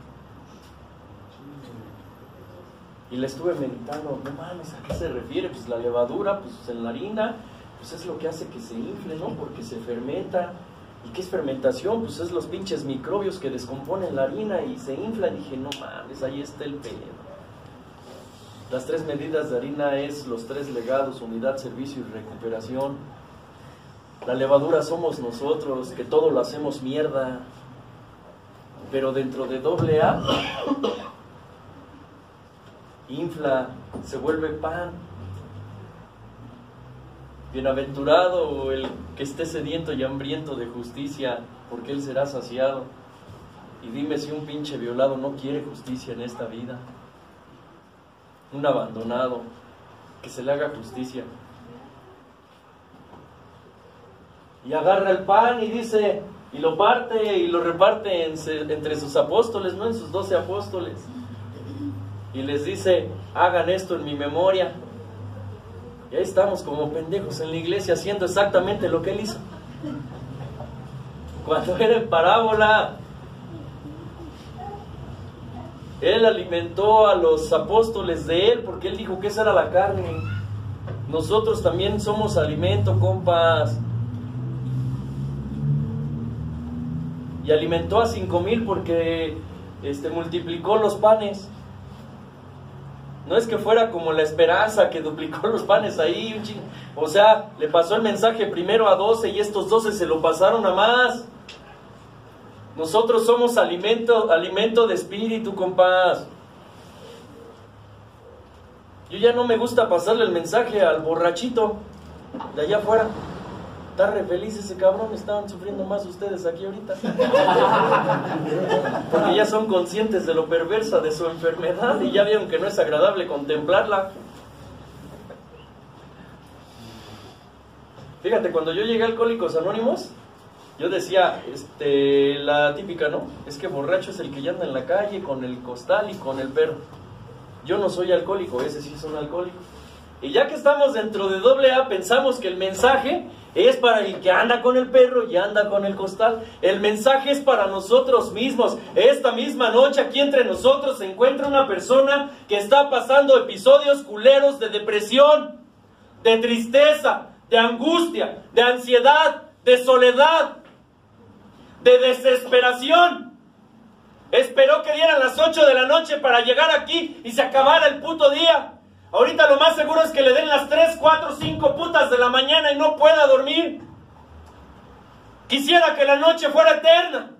Y le estuve meditando, no mames, ¿a qué se refiere? Pues la levadura, pues en la harina, pues es lo que hace que se infle, ¿no? Porque se fermenta. ¿Y qué es fermentación? Pues es los pinches microbios que descomponen la harina y se infla. Y dije, no mames, ahí está el pedo. Las tres medidas de harina es los tres legados, unidad, servicio y recuperación. La levadura somos nosotros, que todo lo hacemos mierda. Pero dentro de doble A infla, se vuelve pan. Bienaventurado el que esté sediento y hambriento de justicia, porque él será saciado. Y dime si un pinche violado no quiere justicia en esta vida. Un abandonado, que se le haga justicia. Y agarra el pan y dice, y lo parte y lo reparte entre sus apóstoles, no en sus doce apóstoles y les dice, hagan esto en mi memoria. Y ahí estamos como pendejos en la iglesia haciendo exactamente lo que él hizo. Cuando era en parábola, él alimentó a los apóstoles de él porque él dijo que esa era la carne. Nosotros también somos alimento, compas. Y alimentó a cinco mil porque este, multiplicó los panes. No es que fuera como la esperanza que duplicó los panes ahí. O sea, le pasó el mensaje primero a 12 y estos 12 se lo pasaron a más. Nosotros somos alimento, alimento de espíritu, compás. Yo ya no me gusta pasarle el mensaje al borrachito de allá afuera. Está re feliz ese cabrón, estaban sufriendo más ustedes aquí ahorita. Porque ya son conscientes de lo perversa de su enfermedad y ya vieron que no es agradable contemplarla. Fíjate, cuando yo llegué a Alcohólicos Anónimos, yo decía, este, la típica, ¿no? Es que borracho es el que ya anda en la calle con el costal y con el perro. Yo no soy alcohólico, ese sí es un alcohólico. Y ya que estamos dentro de doble A, pensamos que el mensaje es para el que anda con el perro y anda con el costal. El mensaje es para nosotros mismos. Esta misma noche aquí entre nosotros se encuentra una persona que está pasando episodios culeros de depresión, de tristeza, de angustia, de ansiedad, de soledad, de desesperación. Esperó que dieran las 8 de la noche para llegar aquí y se acabara el puto día. Ahorita lo más seguro es que le den las 3, 4, 5 putas de la mañana y no pueda dormir. Quisiera que la noche fuera eterna.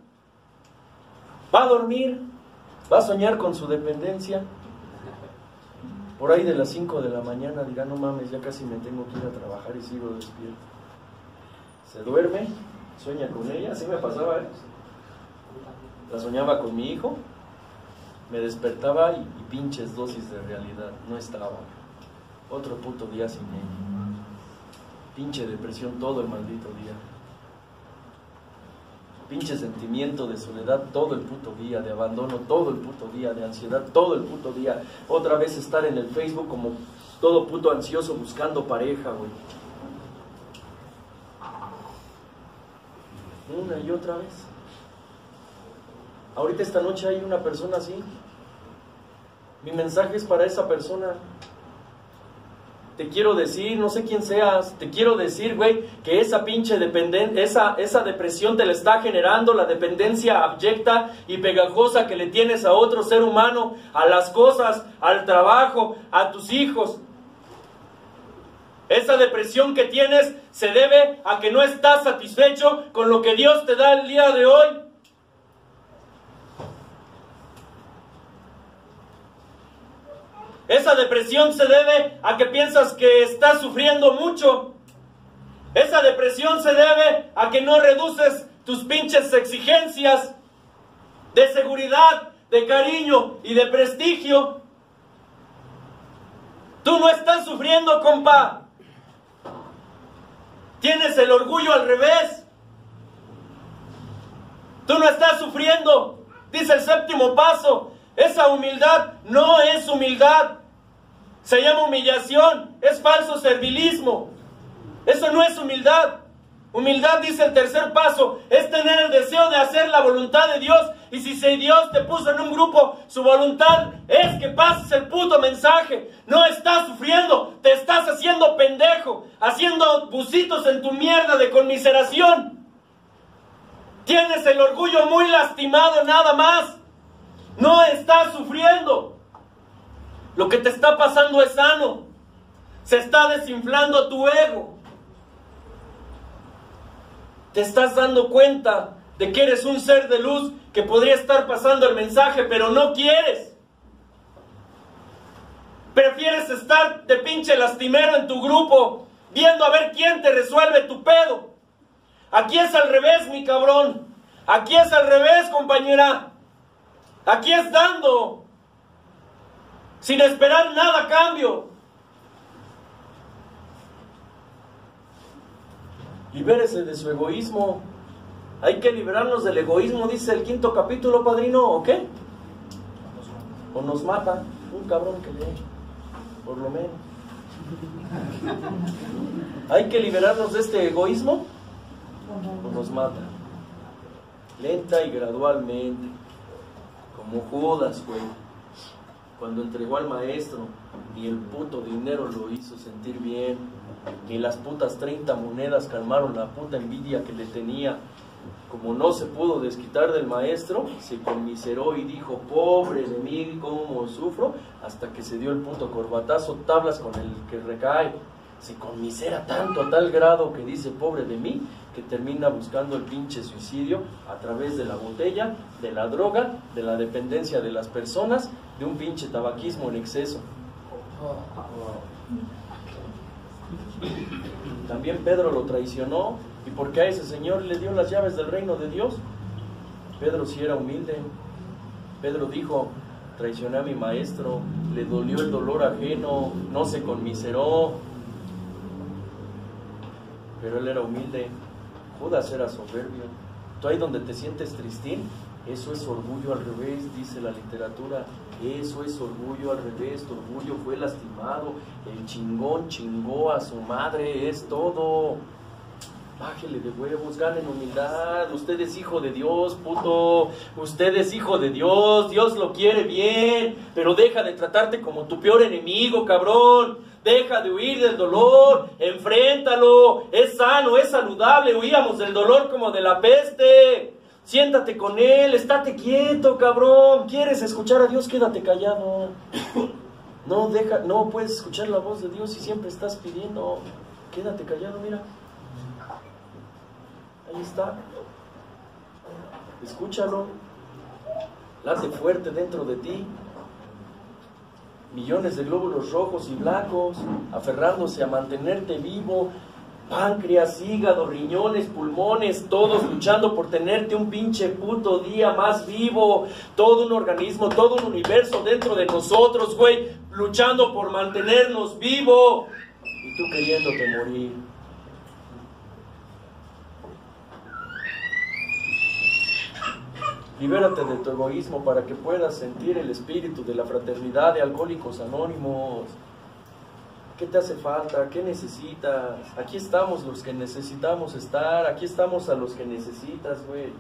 Va a dormir, va a soñar con su dependencia. Por ahí de las 5 de la mañana dirá, no mames, ya casi me tengo que ir a trabajar y sigo despierto. Se duerme, sueña con ella, así me pasaba. ¿eh? La soñaba con mi hijo, me despertaba y, pinches dosis de realidad, no estaba. Otro puto día sin ella. Pinche depresión todo el maldito día. Pinche sentimiento de soledad todo el puto día, de abandono todo el puto día, de ansiedad todo el puto día. Otra vez estar en el Facebook como todo puto ansioso buscando pareja, güey. Una y otra vez. Ahorita esta noche hay una persona así. Mi mensaje es para esa persona. Te quiero decir, no sé quién seas, te quiero decir, güey, que esa pinche dependencia, esa, esa depresión te la está generando la dependencia abyecta y pegajosa que le tienes a otro ser humano, a las cosas, al trabajo, a tus hijos. Esa depresión que tienes se debe a que no estás satisfecho con lo que Dios te da el día de hoy. Esa depresión se debe a que piensas que estás sufriendo mucho. Esa depresión se debe a que no reduces tus pinches exigencias de seguridad, de cariño y de prestigio. Tú no estás sufriendo, compa. Tienes el orgullo al revés. Tú no estás sufriendo. Dice el séptimo paso. Esa humildad no es humildad. Se llama humillación. Es falso servilismo. Eso no es humildad. Humildad, dice el tercer paso, es tener el deseo de hacer la voluntad de Dios. Y si Dios te puso en un grupo, su voluntad es que pases el puto mensaje. No estás sufriendo, te estás haciendo pendejo, haciendo busitos en tu mierda de conmiseración. Tienes el orgullo muy lastimado nada más. No estás sufriendo. Lo que te está pasando es sano. Se está desinflando tu ego te estás dando cuenta de que eres un ser de luz que podría estar pasando el mensaje, pero no quieres. Prefieres estar de pinche lastimero en tu grupo, viendo a ver quién te resuelve tu pedo. Aquí es al revés, mi cabrón. Aquí es al revés, compañera. Aquí es dando. Sin esperar nada a cambio. Libérese de su egoísmo. Hay que liberarnos del egoísmo, dice el quinto capítulo, padrino, ¿o qué? O nos mata un cabrón que lee, por lo menos. Hay que liberarnos de este egoísmo o nos mata. Lenta y gradualmente, como Judas, güey. Cuando entregó al maestro, y el puto dinero lo hizo sentir bien ni las putas 30 monedas calmaron la puta envidia que le tenía. Como no se pudo desquitar del maestro, se conmiseró y dijo, pobre de mí, cómo sufro, hasta que se dio el puto corbatazo, tablas con el que recae. Se conmisera tanto a tal grado que dice, pobre de mí, que termina buscando el pinche suicidio a través de la botella, de la droga, de la dependencia de las personas, de un pinche tabaquismo en exceso. También Pedro lo traicionó. ¿Y porque a ese señor le dio las llaves del reino de Dios? Pedro sí era humilde. Pedro dijo, traicioné a mi maestro, le dolió el dolor ajeno, no se conmiseró. Pero él era humilde. Judas era soberbio. Tú ahí donde te sientes tristín, eso es orgullo al revés, dice la literatura. Eso es orgullo al revés, tu orgullo fue lastimado, el chingón chingó a su madre, es todo. Bájele de huevos, ganen humildad. Usted es hijo de Dios, puto. Usted es hijo de Dios. Dios lo quiere bien. Pero deja de tratarte como tu peor enemigo, cabrón. Deja de huir del dolor. Enfréntalo. Es sano, es saludable. Huíamos del dolor como de la peste. Siéntate con Él, estate quieto, cabrón. ¿Quieres escuchar a Dios? Quédate callado. No, deja, no puedes escuchar la voz de Dios y siempre estás pidiendo. Quédate callado, mira. Ahí está. Escúchalo. Late fuerte dentro de ti. Millones de glóbulos rojos y blancos aferrándose a mantenerte vivo, páncreas, hígado, riñones, pulmones, todos luchando por tenerte un pinche puto día más vivo, todo un organismo, todo un universo dentro de nosotros, güey, luchando por mantenernos vivo. Y tú queriéndote morir. Libérate de tu egoísmo para que puedas sentir el espíritu de la fraternidad de alcohólicos anónimos ¿Qué te hace falta? ¿Qué necesitas? Aquí estamos los que necesitamos estar. Aquí estamos a los que necesitas, güey.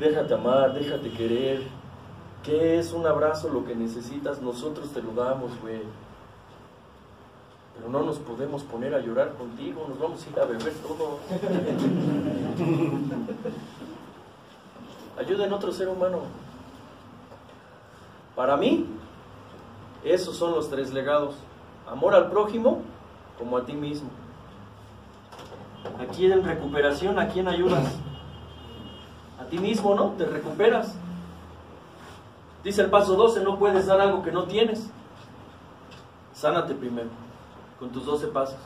Déjate amar, déjate querer. ¿Qué es un abrazo lo que necesitas? Nosotros te lo damos, güey. Pero no nos podemos poner a llorar contigo, nos vamos a ir a beber todo. Ayuda en otro ser humano. Para mí, esos son los tres legados. Amor al prójimo como a ti mismo. Aquí en recuperación, ¿a quién ayudas? A ti mismo, ¿no? Te recuperas. Dice el paso 12, no puedes dar algo que no tienes. Sánate primero, con tus 12 pasos,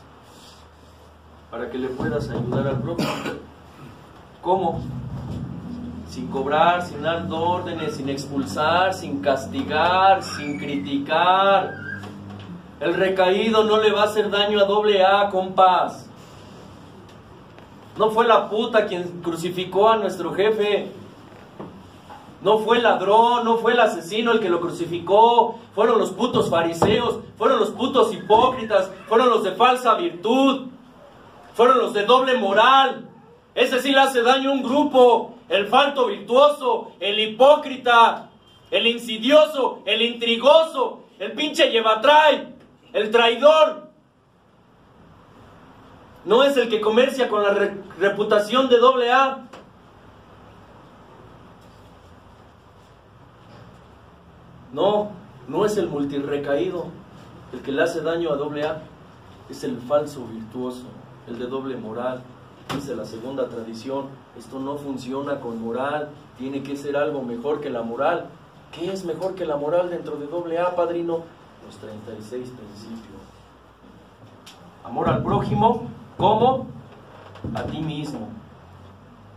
para que le puedas ayudar al prójimo. ¿Cómo? Sin cobrar, sin dar órdenes, sin expulsar, sin castigar, sin criticar. El recaído no le va a hacer daño a doble A, compás. No fue la puta quien crucificó a nuestro jefe. No fue el ladrón, no fue el asesino el que lo crucificó. Fueron los putos fariseos, fueron los putos hipócritas, fueron los de falsa virtud, fueron los de doble moral. Ese sí le hace daño a un grupo. El falto virtuoso, el hipócrita, el insidioso, el intrigoso, el pinche llevatray, el traidor. No es el que comercia con la re- reputación de doble A. No, no es el multirrecaído el que le hace daño a doble A. Es el falso virtuoso, el de doble moral. Dice la segunda tradición, esto no funciona con moral, tiene que ser algo mejor que la moral. ¿Qué es mejor que la moral dentro de doble A, padrino? Los 36 principios. Amor al prójimo, ¿cómo? A ti mismo.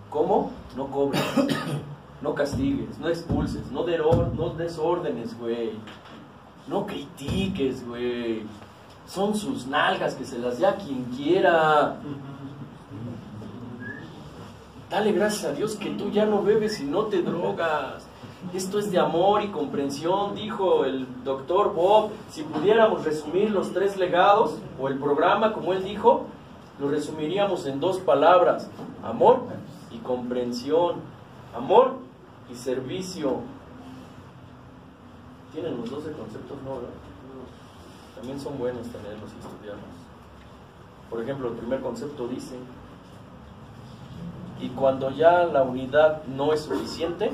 ¿Cómo? No cobres, no castigues, no expulses, no, no desórdenes, güey. No critiques, güey. Son sus nalgas que se las dé a quien quiera. Dale gracias a Dios que tú ya no bebes y no te drogas. Esto es de amor y comprensión, dijo el doctor Bob. Si pudiéramos resumir los tres legados o el programa, como él dijo, lo resumiríamos en dos palabras. Amor y comprensión. Amor y servicio. Tienen los 12 conceptos, ¿no? ¿verdad? También son buenos tenerlos y estudiarlos. Por ejemplo, el primer concepto dice, y cuando ya la unidad no es suficiente,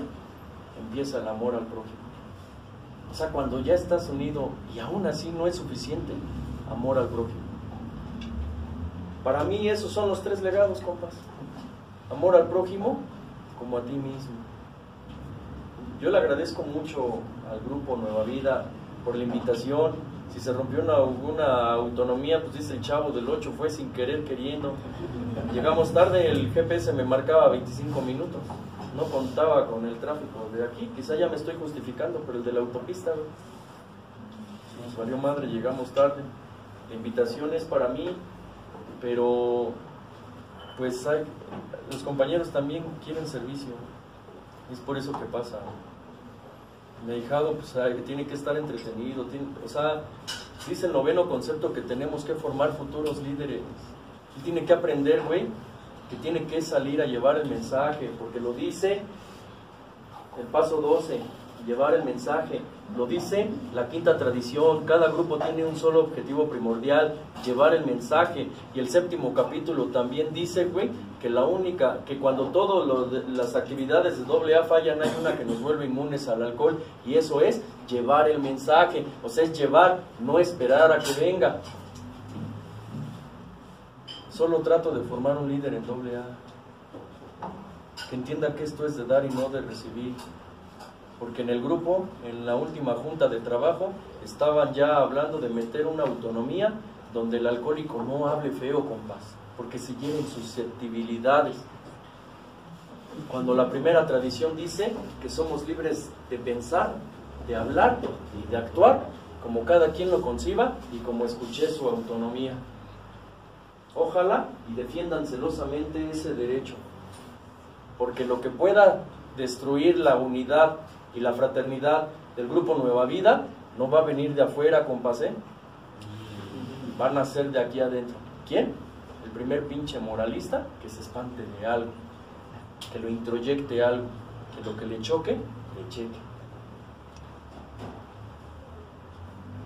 empieza el amor al prójimo. O sea, cuando ya estás unido y aún así no es suficiente, amor al prójimo. Para mí esos son los tres legados, compas. Amor al prójimo como a ti mismo. Yo le agradezco mucho al grupo Nueva Vida por la invitación. Si se rompió una, alguna autonomía, pues dice el chavo del 8, fue sin querer queriendo. Llegamos tarde, el GPS me marcaba 25 minutos. No contaba con el tráfico de aquí. Quizá ya me estoy justificando, pero el de la autopista. Nos valió madre, llegamos tarde. La invitación es para mí, pero pues hay, los compañeros también quieren servicio. Es por eso que pasa. Mi hijado pues, tiene que estar entretenido. o sea, dice el noveno concepto que tenemos que formar futuros líderes. Y tiene que aprender, güey, que tiene que salir a llevar el mensaje, porque lo dice el paso 12, llevar el mensaje. Lo dice la quinta tradición, cada grupo tiene un solo objetivo primordial, llevar el mensaje. Y el séptimo capítulo también dice, güey, que la única, que cuando todas las actividades de doble A fallan, hay una que nos vuelve inmunes al alcohol, y eso es llevar el mensaje, o sea, es llevar, no esperar a que venga. Solo trato de formar un líder en doble A, que entienda que esto es de dar y no de recibir porque en el grupo, en la última junta de trabajo, estaban ya hablando de meter una autonomía donde el alcohólico no hable feo, compás, porque se lleven susceptibilidades. Cuando la primera tradición dice que somos libres de pensar, de hablar y de actuar, como cada quien lo conciba y como escuché su autonomía. Ojalá y defiendan celosamente ese derecho, porque lo que pueda destruir la unidad y la fraternidad del grupo Nueva Vida no va a venir de afuera, compás, ¿eh? van a ser de aquí adentro. ¿Quién? El primer pinche moralista que se espante de algo, que lo introyecte algo, que lo que le choque, le cheque.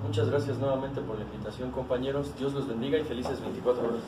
Muchas gracias nuevamente por la invitación, compañeros. Dios los bendiga y felices 24 horas.